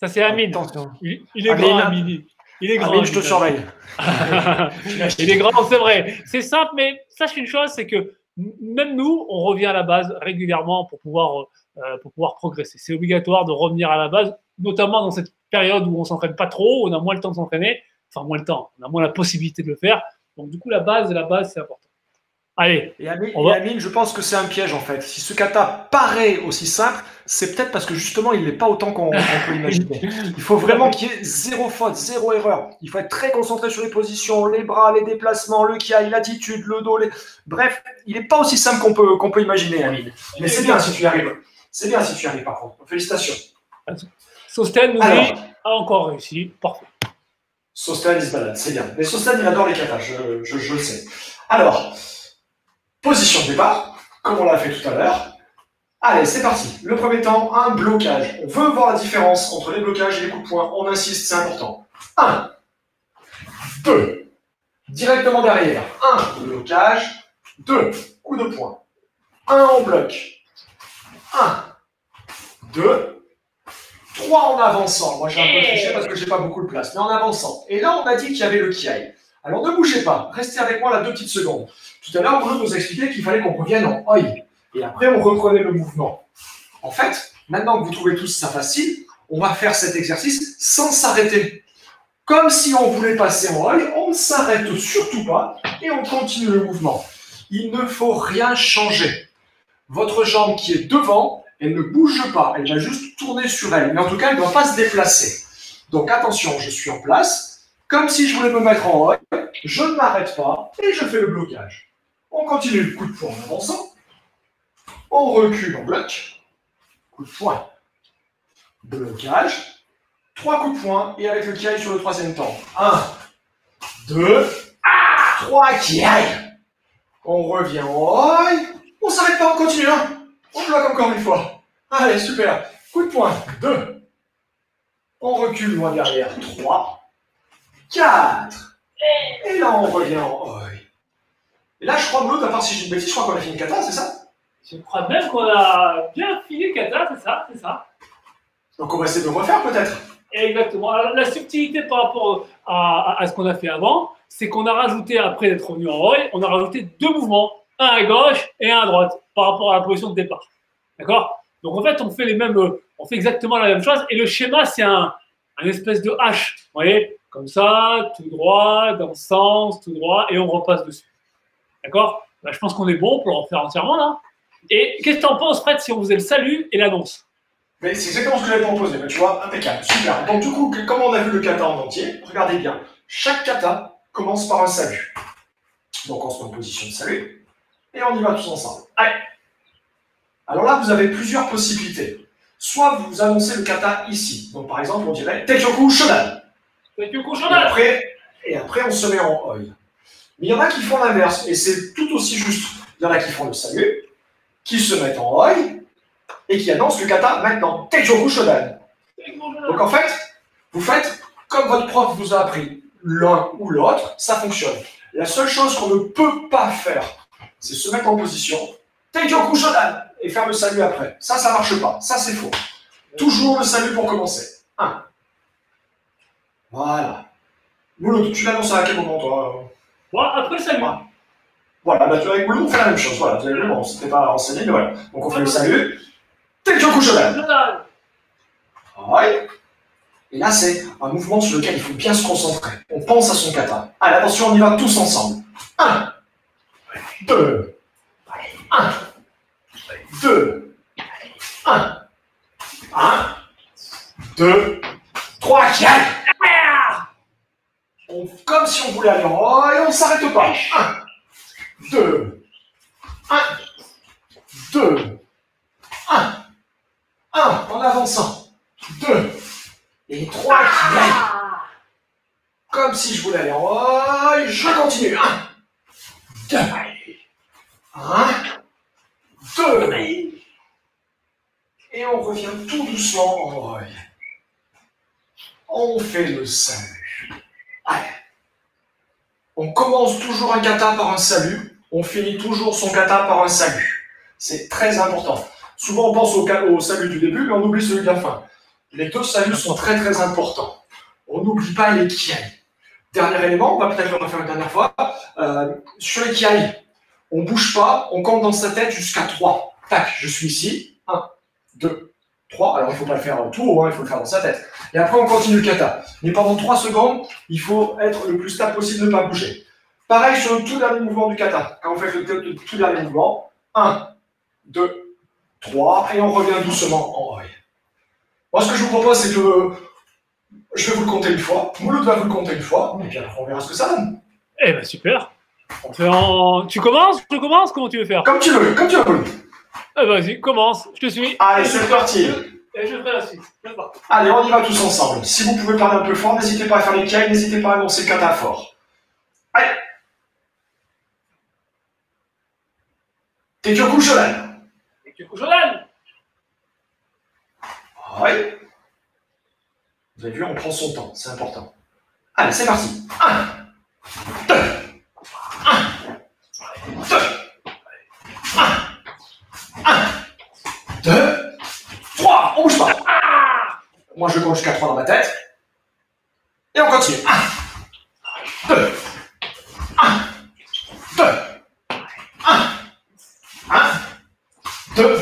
Ça, c'est Amine. Il, il, est grand, Amine. Il est grand. Amine, je te surveille. il est grand, c'est vrai. C'est simple, mais sache une chose, c'est que même nous, on revient à la base régulièrement pour pouvoir, euh, pour pouvoir progresser. C'est obligatoire de revenir à la base, notamment dans cette période où on s'entraîne pas trop, on a moins le temps de s'entraîner. Enfin, moins le temps, on a moins la possibilité de le faire. Donc, du coup, la base, la base, c'est important. Allez. Et Amine, je pense que c'est un piège en fait. Si ce kata paraît aussi simple, c'est peut-être parce que justement il n'est pas autant qu'on peut imaginer. Il faut vraiment qu'il y ait zéro faute, zéro erreur. Il faut être très concentré sur les positions, les bras, les déplacements, le kiai, l'attitude, le dos. Bref, il n'est pas aussi simple qu'on peut, qu'on peut imaginer, Amine. Mais c'est bien si tu y arrives. C'est bien si tu y arrives par contre. Félicitations. Sosten nous a encore réussi. Parfait. Sosten il se balade, c'est bien. Mais Sosten il adore les katas, je, je, je le sais. Alors. Position de départ, comme on l'a fait tout à l'heure. Allez, c'est parti. Le premier temps, un blocage. On veut voir la différence entre les blocages et les coups de poing. On insiste, c'est important. 1, 2, directement derrière. 1, blocage. 2, coup de poing. 1 en bloc. 1, 2, 3 en avançant. Moi, j'ai un peu triché parce que j'ai pas beaucoup de place, mais en avançant. Et là, on a dit qu'il y avait le kiai. Alors, ne bougez pas. Restez avec moi là deux petites secondes. Tout à l'heure, Bruno nous expliquait qu'il fallait qu'on revienne en oi. Et après, on reprenait le mouvement. En fait, maintenant que vous trouvez tous ça facile, on va faire cet exercice sans s'arrêter. Comme si on voulait passer en oi, on ne s'arrête surtout pas et on continue le mouvement. Il ne faut rien changer. Votre jambe qui est devant, elle ne bouge pas, elle va juste tourner sur elle. Mais en tout cas, elle ne doit pas se déplacer. Donc attention, je suis en place. Comme si je voulais me mettre en oi, je ne m'arrête pas et je fais le blocage. On continue le coup de poing en avançant. On recule en bloc. Coup de poing. Blocage. Trois coups de poing et avec le kiai sur le troisième temps. Un, deux, trois kiai. On revient en. On s'arrête pas, on continue. Hein. On bloque encore une fois. Allez, super. Coup de poing. Deux. On recule loin derrière. Trois. Quatre. Et là, on revient en. Et là, je crois, Maud, à part si j'ai une bêtise, je crois qu'on a fini le kata, c'est ça? Je crois même qu'on a bien fini le kata, c'est ça, c'est ça. Donc on va essayer de refaire peut-être Exactement. Alors, la subtilité par rapport à, ce qu'on a fait avant, c'est qu'on a rajouté, après d'être revenu en Roy, on a rajouté deux mouvements, un à gauche et un à droite, par rapport à la position de départ. D'accord? Donc en fait, on fait les mêmes, on fait exactement la même chose, et le schéma, c'est un, un espèce de H. Vous voyez? Comme ça, tout droit, dans le sens, tout droit, et on repasse dessus. D'accord? Bah, Je pense qu'on est bon pour en faire entièrement là. Et qu'est-ce que tu en penses, Fred, si on faisait le salut et l'annonce? C'est exactement ce que j'avais proposé, mais tu vois, impeccable, super. Donc du coup, comme on a vu le kata en entier, regardez bien, chaque kata commence par un salut. Donc on se met en position de salut, et on y va tous ensemble. Allez Alors là, vous avez plusieurs possibilités. Soit vous annoncez le kata ici. Donc par exemple, on dirait Tekyoku Shodan. Tekyoku Shodan. Et après, et après, on se met en oi. Mais il y en a qui font l'inverse, et c'est tout aussi juste. Il y en a qui font le salut, qui se mettent en oi, et qui annoncent le kata maintenant. Techoku Shodan. Donc en fait, vous faites comme votre prof vous a appris. L'un ou l'autre, ça fonctionne. La seule chose qu'on ne peut pas faire, c'est se mettre en position, Techoku Shodan, et faire le salut après. Ça, ça marche pas. Ça, c'est faux. Toujours le salut pour commencer. Un. Voilà. Mouloud, tu l'annonces à quel moment, toi? Voilà, après le salut. Voilà, bah, avec Boulou, on fait la même chose. Voilà, bon, c'était pas renseigné, mais voilà. Donc on fait le salut. Tenchoku Shodan. Ouais. Et là, c'est un mouvement sur lequel il faut bien se concentrer. On pense à son kata. Allez, attention, on y va tous ensemble. 1, 2, 1, 2, 1, 1, 2, 3, 4 comme si on voulait aller en haut, et on ne s'arrête pas. 1, 2, 1, 2, 1, 1, en avançant, 2, et 3 ah. qui gagnent. Comme si je voulais aller en haut, et je continue. 1, 2, 1, 2, et on revient tout doucement en haut. On fait le 5. On commence toujours un kata par un salut. On finit toujours son kata par un salut. C'est très important. Souvent, on pense au, salut du début, mais on oublie celui de la fin. Les deux saluts sont très très importants. On n'oublie pas les kiai. Dernier élément, on va peut-être le refaire une dernière fois. Euh, sur les kiai, on bouge pas, on compte dans sa tête jusqu'à 3. Tac, je suis ici. 1, 2, 3. Alors il ne faut pas le faire en tour, hein, il faut le faire dans sa tête. Et après, on continue le kata. Mais pendant 3 secondes, il faut être le plus stable possible, ne pas bouger. Pareil sur le tout dernier mouvement du kata. Quand on fait le, tout dernier mouvement, 1, 2, 3, et on revient doucement en haut. Moi, ce que je vous propose, c'est que je vais vous le compter une fois. Mouloud va vous le compter une fois. Et puis après, on verra ce que ça donne. Eh ben super. On fait en... Tu commences? Je commence? Comment tu veux faire? Comme tu veux, comme tu veux, Eh vas-y, commence. Je te suis. Allez, c'est parti. Et je ferai la suite. Allez, on y va tous ensemble. Si vous pouvez parler un peu fort, n'hésitez pas à faire les cailles, n'hésitez pas à annoncer le kata fort. Allez. T'es Kyoku Shodan. T'es Kyoku Shodan. Oui. Vous avez vu, on prend son temps, c'est important. Allez, c'est parti. 1, 2, 1, 2, 1, 1, 2, 3. On bouge pas. Moi, je compte jusqu'à 3 dans ma tête. Et on continue. 1, 2, 1, 2, 1, 1, 2,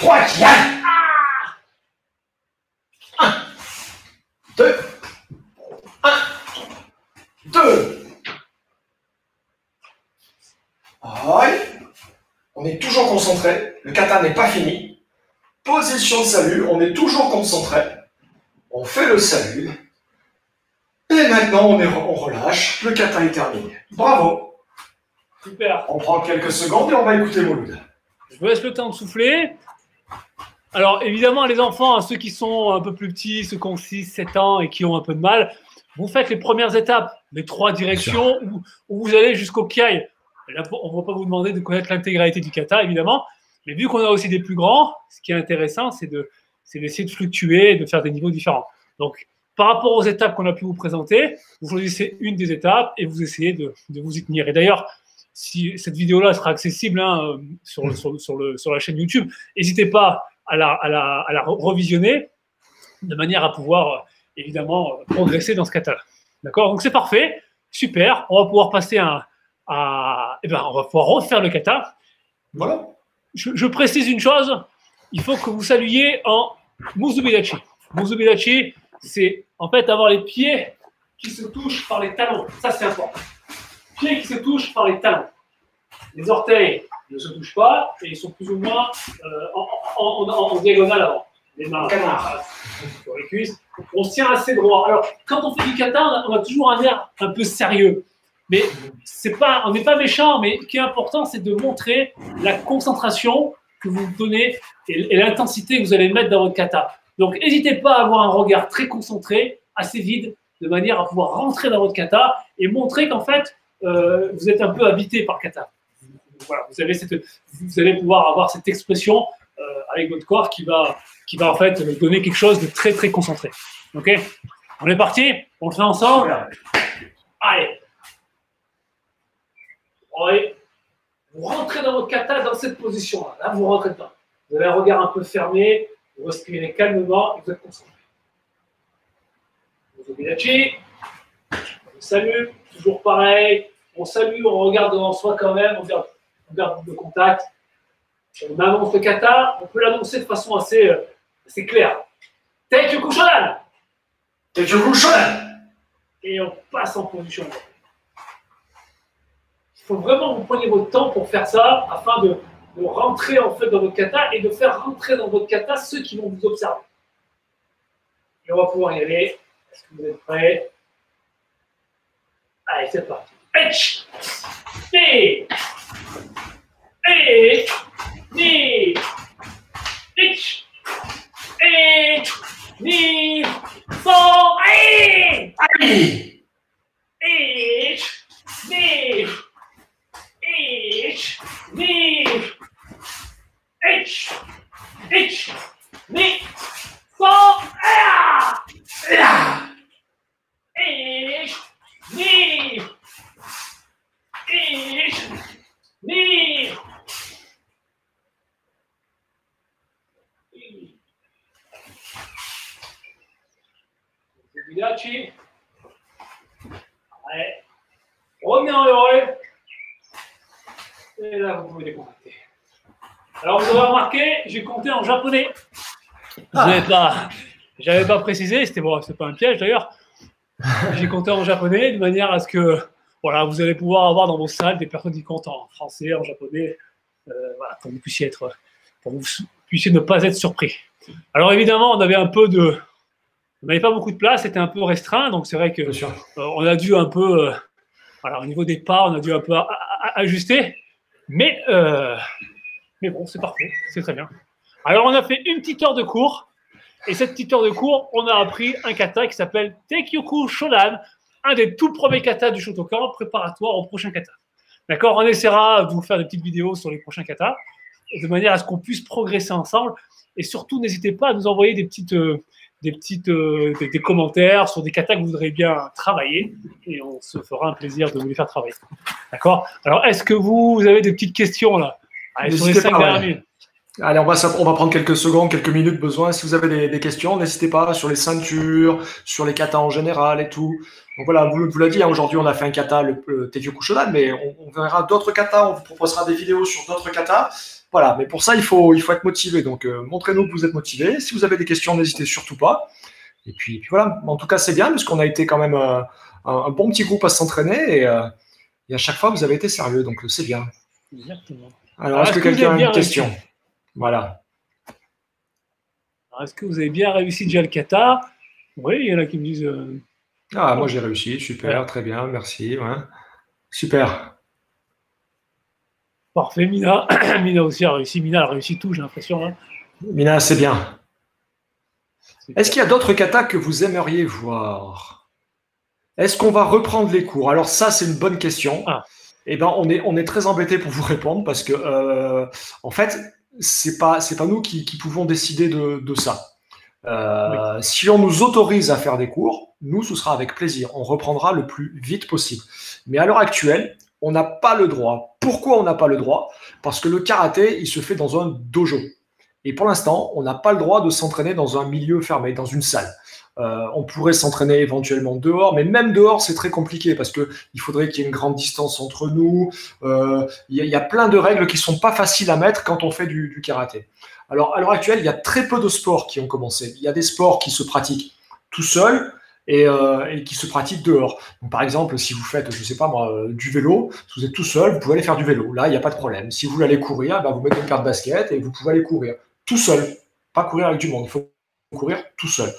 3, qui aille 2, 1, 2. On est toujours concentré. Le kata n'est pas fini. Position de salut. On est toujours concentré. On fait le salut. Et maintenant, on, est, on relâche. Le kata est terminé. Bravo. Super. On prend quelques secondes et on va écouter Mouloud. Je vous laisse le temps de souffler. Alors, évidemment, les enfants, hein, ceux qui sont un peu plus petits, ceux qui ont 6, 7 ans et qui ont un peu de mal, vous faites les premières étapes, les trois directions où, vous allez jusqu'au kiai. Là, on ne va pas vous demander de connaître l'intégralité du kata, évidemment, mais vu qu'on a aussi des plus grands, ce qui est intéressant, c'est de, d'essayer de fluctuer et de faire des niveaux différents. Donc, par rapport aux étapes qu'on a pu vous présenter, vous choisissez une des étapes et vous essayez de, vous y tenir. Et d'ailleurs, si cette vidéo-là sera accessible hein, sur, sur, sur, le, sur la chaîne YouTube, n'hésitez pas à la, à, la, à la, revisionner de manière à pouvoir euh, évidemment euh, progresser dans ce kata. D'accord? Donc c'est parfait, super. On va pouvoir passer à, à eh ben, on va pouvoir refaire le kata. Voilà. Je, je, précise une chose, il faut que vous saluiez en Muzubidachi. Muzubidachi, c'est en fait avoir les pieds qui se touchent par les talons. Ça c'est important. Pieds qui se touchent par les talons. Les orteils ne se touchent pas et ils sont plus ou moins euh, en, en, en, diagonale avant. Les mains canard sur les cuisses. On se tient assez droit. Alors, quand on fait du kata, on a, toujours un air un peu sérieux. Mais c'est pas, on n'est pas méchant, mais ce qui est important, c'est de montrer la concentration que vous donnez et, et l'intensité que vous allez mettre dans votre kata. Donc, n'hésitez pas à avoir un regard très concentré, assez vide, de manière à pouvoir rentrer dans votre kata et montrer qu'en fait, euh, vous êtes un peu habité par kata voilà, vous, allez pouvoir avoir cette expression euh, avec votre corps qui va, qui va en fait donner quelque chose de très très concentré. Ok? On est parti? On le fait ensemble? Allez Vous rentrez dans votre kata dans cette position-là. Là, vous rentrez dedans. Vous avez un regard un peu fermé, vous respirez calmement et vous êtes concentré. Vous Salut, toujours pareil, on salue, on regarde devant soi quand même, on garde, on garde le contact. On annonce le kata, on peut l'annoncer de façon assez, euh, assez claire. Take your kushodan Take Et on passe en position. Il faut vraiment que vous preniez votre temps pour faire ça afin de, de rentrer en fait dans votre kata et de faire rentrer dans votre kata ceux qui vont vous observer. Et on va pouvoir y aller. Est-ce que vous êtes prêts? Allez, c'est parti. H, T, E, Ni, H, E, Ni, Son, Allez H, Ni, H, Ni, H, H, Ni, Son, Ah! Là Ich, nie, ich, nie. Sbilaci. Ouais. Revenez en heureux. Et là, vous pouvez décompter. Alors, vous avez remarqué, j'ai compté en japonais. Je n'avais pas, j'avais pas précisé, c'était bon, c'est pas un piège d'ailleurs. J'ai compté en japonais de manière à ce que voilà, vous allez pouvoir avoir dans vos salles des personnes qui comptent en français, en japonais, euh, voilà, pour que vous puissiez être, pour que vous puissiez ne pas être surpris. Alors évidemment, on avait un peu de, on n'avait pas beaucoup de place, c'était un peu restreint, donc c'est vrai que euh, on a dû un peu, euh, voilà, au niveau des pas, on a dû un peu ajuster, mais, euh, mais bon, c'est parfait, c'est très bien. Alors on a fait une petite heure de cours, et cette petite heure de cours, on a appris un kata qui s'appelle Tekyoku Shodan, un des tout premiers katas du Shotokan, préparatoire au prochain kata. D'accord On essaiera de vous faire des petites vidéos sur les prochains katas, de manière à ce qu'on puisse progresser ensemble. Et surtout, n'hésitez pas à nous envoyer des petites, euh, des petites, euh, des, commentaires sur des katas que vous voudrez bien travailler, et on se fera un plaisir de vous les faire travailler. D'accord? Alors, est-ce que vous avez des petites questions là? Allez, sur les N'hésitez 5 pas, dernières ouais. minutes. Allez, on va, s'app- on va prendre quelques secondes, quelques minutes besoin. Si vous avez des, des questions, n'hésitez pas sur les ceintures, sur les katas en général et tout. Donc voilà, vous, vous l'avez dit, hein, aujourd'hui on a fait un kata, le, le Shodan, mais on, on verra d'autres katas, on vous proposera des vidéos sur d'autres katas. Voilà, mais pour ça, il faut, il faut être motivé. Donc euh, montrez-nous que vous êtes motivé. Si vous avez des questions, n'hésitez surtout pas. Et puis, puis voilà, en tout cas, c'est bien parce qu'on a été quand même euh, un, un bon petit groupe à s'entraîner et, euh, et à chaque fois, vous avez été sérieux, donc c'est bien. Exactement. Alors, est-ce que quelqu'un a une question Voilà. Est-ce que vous avez bien réussi déjà le kata Oui, il y en a qui me disent. euh, Ah, moi j'ai réussi, super, très bien, merci. ouais. Super. Parfait, Mina. Mina aussi a réussi. Mina a réussi tout, j'ai l'impression. hein. Mina, c'est bien. Est-ce qu'il y a d'autres katas que vous aimeriez voir? Est-ce qu'on va reprendre les cours? Alors ça, c'est une bonne question. Ah. Eh ben, on est, on est très embêté pour vous répondre parce que, euh, en fait, c'est pas, c'est pas nous qui, qui pouvons décider de, de ça. Euh, Si on nous autorise à faire des cours, nous, ce sera avec plaisir. On reprendra le plus vite possible. Mais à l'heure actuelle, on n'a pas le droit. Pourquoi on n'a pas le droit? Parce que le karaté, il se fait dans un dojo. Et pour l'instant, on n'a pas le droit de s'entraîner dans un milieu fermé, dans une salle. Euh, on pourrait s'entraîner éventuellement dehors, mais même dehors, c'est très compliqué parce que il faudrait qu'il y ait une grande distance entre nous. Euh, Il y, a- plein de règles qui sont pas faciles à mettre quand on fait du, karaté. Alors, à l'heure actuelle, il y a très peu de sports qui ont commencé. Il y a des sports qui se pratiquent tout seul et, euh, et qui se pratiquent dehors. Par exemple, si vous faites, je sais pas moi, du vélo, si vous êtes tout seul, vous pouvez aller faire du vélo. Là, il n'y a pas de problème. Si vous voulez aller courir, bah, vous mettez une carte basket et vous pouvez aller courir tout seul. Pas courir avec du monde. Il faut courir tout seul.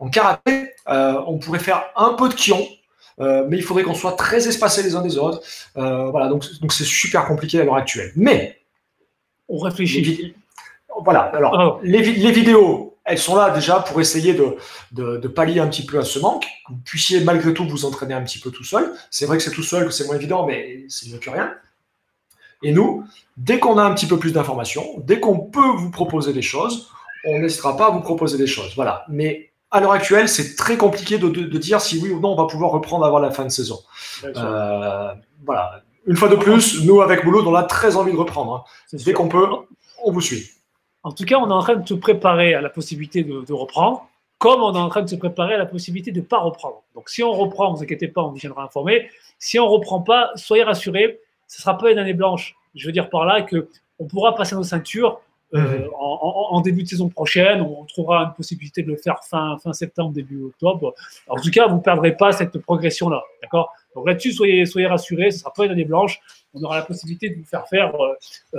En karaté, euh, on pourrait faire un peu de kion, euh, mais il faudrait qu'on soit très espacés les uns des autres. Euh, voilà, donc donc c'est super compliqué à l'heure actuelle. Mais On les réfléchit. vid- voilà, alors Oh. les, les vidéos, elles sont là déjà pour essayer de, de, de pallier un petit peu à ce manque, que vous puissiez malgré tout vous entraîner un petit peu tout seul. C'est vrai que c'est tout seul, que c'est moins évident, mais c'est mieux que rien. Et nous, dès qu'on a un petit peu plus d'informations, dès qu'on peut vous proposer des choses, on n'hésitera pas à vous proposer des choses. Voilà. Mais à l'heure actuelle, c'est très compliqué de, de- de dire si oui ou non on va pouvoir reprendre avant la fin de saison. Euh, voilà. Une fois de plus, nous avec Boulot, on a très envie de reprendre. hein. Dès qu'on peut, on vous suit. En tout cas, on est en train de se préparer à la possibilité de, de reprendre, comme on est en train de se préparer à la possibilité de ne pas reprendre. Donc, si on reprend, ne vous inquiétez pas, on vous tiendra informé. si on ne reprend pas, soyez rassurés, ce ne sera pas une année blanche. Je veux dire par là qu'on pourra passer nos ceintures euh, en, début de saison prochaine. On trouvera une possibilité de le faire fin, fin septembre, début octobre. en tout cas, vous ne perdrez pas cette progression-là. D'accord? Donc là-dessus, soyez, soyez rassurés, ce ne sera pas une année blanche. On aura la possibilité de vous faire faire, euh, euh,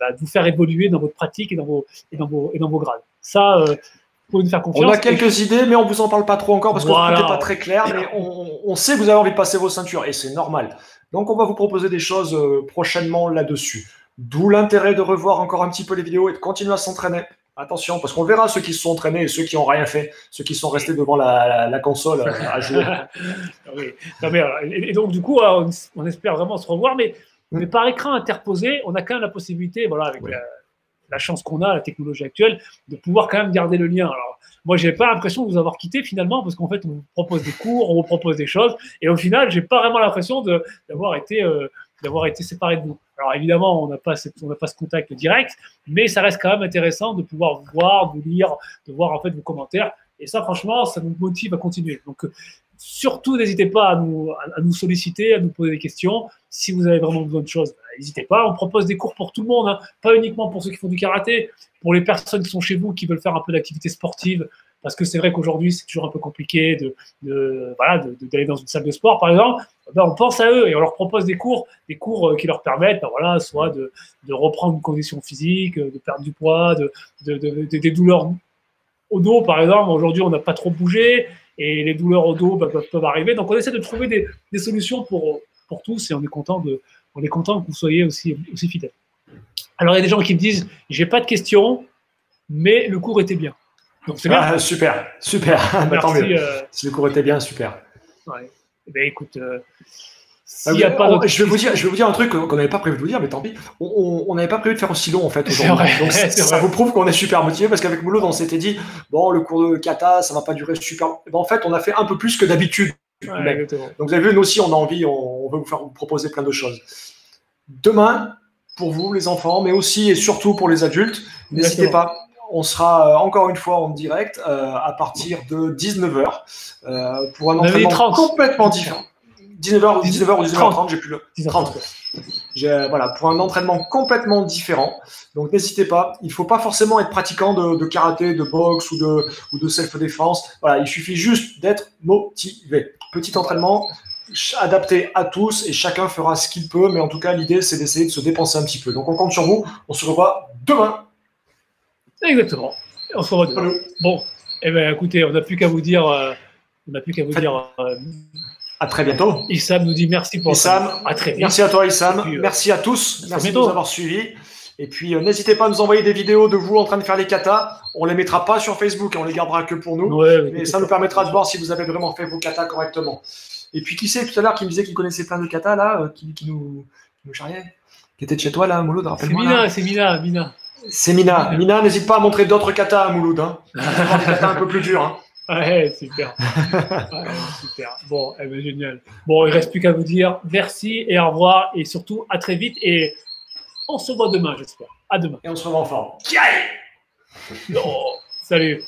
bah, de vous faire évoluer dans votre pratique et dans vos, et dans vos, et dans vos grades. Ça, vous pouvez nous faire confiance. On a quelques idées, mais on ne vous en parle pas trop encore parce que ce n'est pas très clair. Mais on, on, sait que vous avez envie de passer vos ceintures et c'est normal. Donc, on va vous proposer des choses prochainement là-dessus. D'où l'intérêt de revoir encore un petit peu les vidéos et de continuer à s'entraîner. Attention, parce qu'on verra ceux qui se sont entraînés et ceux qui n'ont rien fait, ceux qui sont restés devant la, console à jouer. oui. et, donc, du coup, on, espère vraiment se revoir, mais, mm. mais, par écran interposé, on a quand même la possibilité, voilà, avec la, chance qu'on a, la technologie actuelle, de pouvoir quand même garder le lien. Alors, moi, j'ai pas l'impression de vous avoir quitté finalement, parce qu'en fait, on vous propose des cours, on vous propose des choses, et au final, j'ai pas vraiment l'impression d'avoir été. Euh, d'avoir été séparé de vous. Alors évidemment, on n'a pas, pas ce contact direct, mais ça reste quand même intéressant de pouvoir vous voir, vous lire, de voir en fait vos commentaires. Et ça, franchement, ça nous motive à continuer. Donc surtout, n'hésitez pas à nous, à nous, solliciter, à nous poser des questions. Si vous avez vraiment besoin de choses, bah, n'hésitez pas. On propose des cours pour tout le monde, hein. pas uniquement pour ceux qui font du karaté, pour les personnes qui sont chez vous, qui veulent faire un peu d'activité sportive, parce que c'est vrai qu'aujourd'hui, c'est toujours un peu compliqué de, voilà, d'aller dans une salle de sport, par exemple. Ben, on pense à eux et on leur propose des cours, des cours euh, qui leur permettent, ben, voilà, soit de, reprendre une condition physique, euh, de perdre du poids, de, des douleurs au dos, par exemple. Aujourd'hui, on n'a pas trop bougé et les douleurs au dos ben, peuvent, arriver. Donc, on essaie de trouver des, solutions pour, pour tous et on est content on est content que vous soyez aussi, aussi fidèles. Alors, il y a des gens qui me disent, j'ai pas de questions, mais le cours était bien. Donc c'est bien. Ah, super, super. Merci, euh, Si le cours était bien, super. Ouais. Eh ben, écoute, euh, ah, y a pas je, vais vous dire, je vais vous dire un truc qu'on n'avait pas prévu de vous dire, mais tant pis. On n'avait pas prévu de faire aussi long en fait aujourd'hui. Donc ça vous prouve qu'on est super motivé parce qu'avec Mouloud, on s'était dit bon, le cours de kata, ça va pas durer super. En fait, on a fait un peu plus que d'habitude. Donc vous avez vu, nous aussi, on a envie, on, veut vous faire vous proposer plein de choses. Demain, pour vous les enfants, mais aussi et surtout pour les adultes, n'hésitez pas on sera euh, encore une fois en direct euh, à partir de 19h euh, pour un entraînement complètement différent. 19h, 19h ou 19h30, j'ai plus le 30. Voilà, pour un entraînement complètement différent. Donc n'hésitez pas, il ne faut pas forcément être pratiquant de, karaté, de boxe ou de, ou de self-défense. Voilà, il suffit juste d'être motivé. Petit entraînement adapté à tous et chacun fera ce qu'il peut, mais en tout cas l'idée c'est d'essayer de se dépenser un petit peu. Donc on compte sur vous, on se revoit demain Exactement. On se revoit. Bon, eh ben, écoutez, on n'a plus qu'à vous dire. Euh, on n'a plus qu'à vous dire. Euh, à très bientôt. Issam nous dit merci pour Issam. À très Merci à toi, Issam. Euh, merci à tous. Merci de nous avoir suivis. Et puis, n'hésitez pas à nous envoyer des vidéos de vous en train de faire les katas. On les mettra pas sur Facebook, on les gardera que pour nous. mais ça nous permettra de voir si vous avez vraiment fait vos katas correctement. Et puis, qui c'est tout à l'heure qui me disait qu'il connaissait plein de katas là, qui, nous, qui nous charriait Qui était de chez toi là, Mouloud C'est Mina, c'est Mina, Mina. C'est Mina. Mina, n'hésite pas à montrer d'autres katas à Mouloud. Hein. des katas un peu plus durs. Hein. Ouais, super. super. Bon, eh ben, génial. Bon, il ne reste plus qu'à vous dire merci et au revoir et surtout à très vite et on se voit demain, j'espère. À demain. Et on se revoit en forme. salut.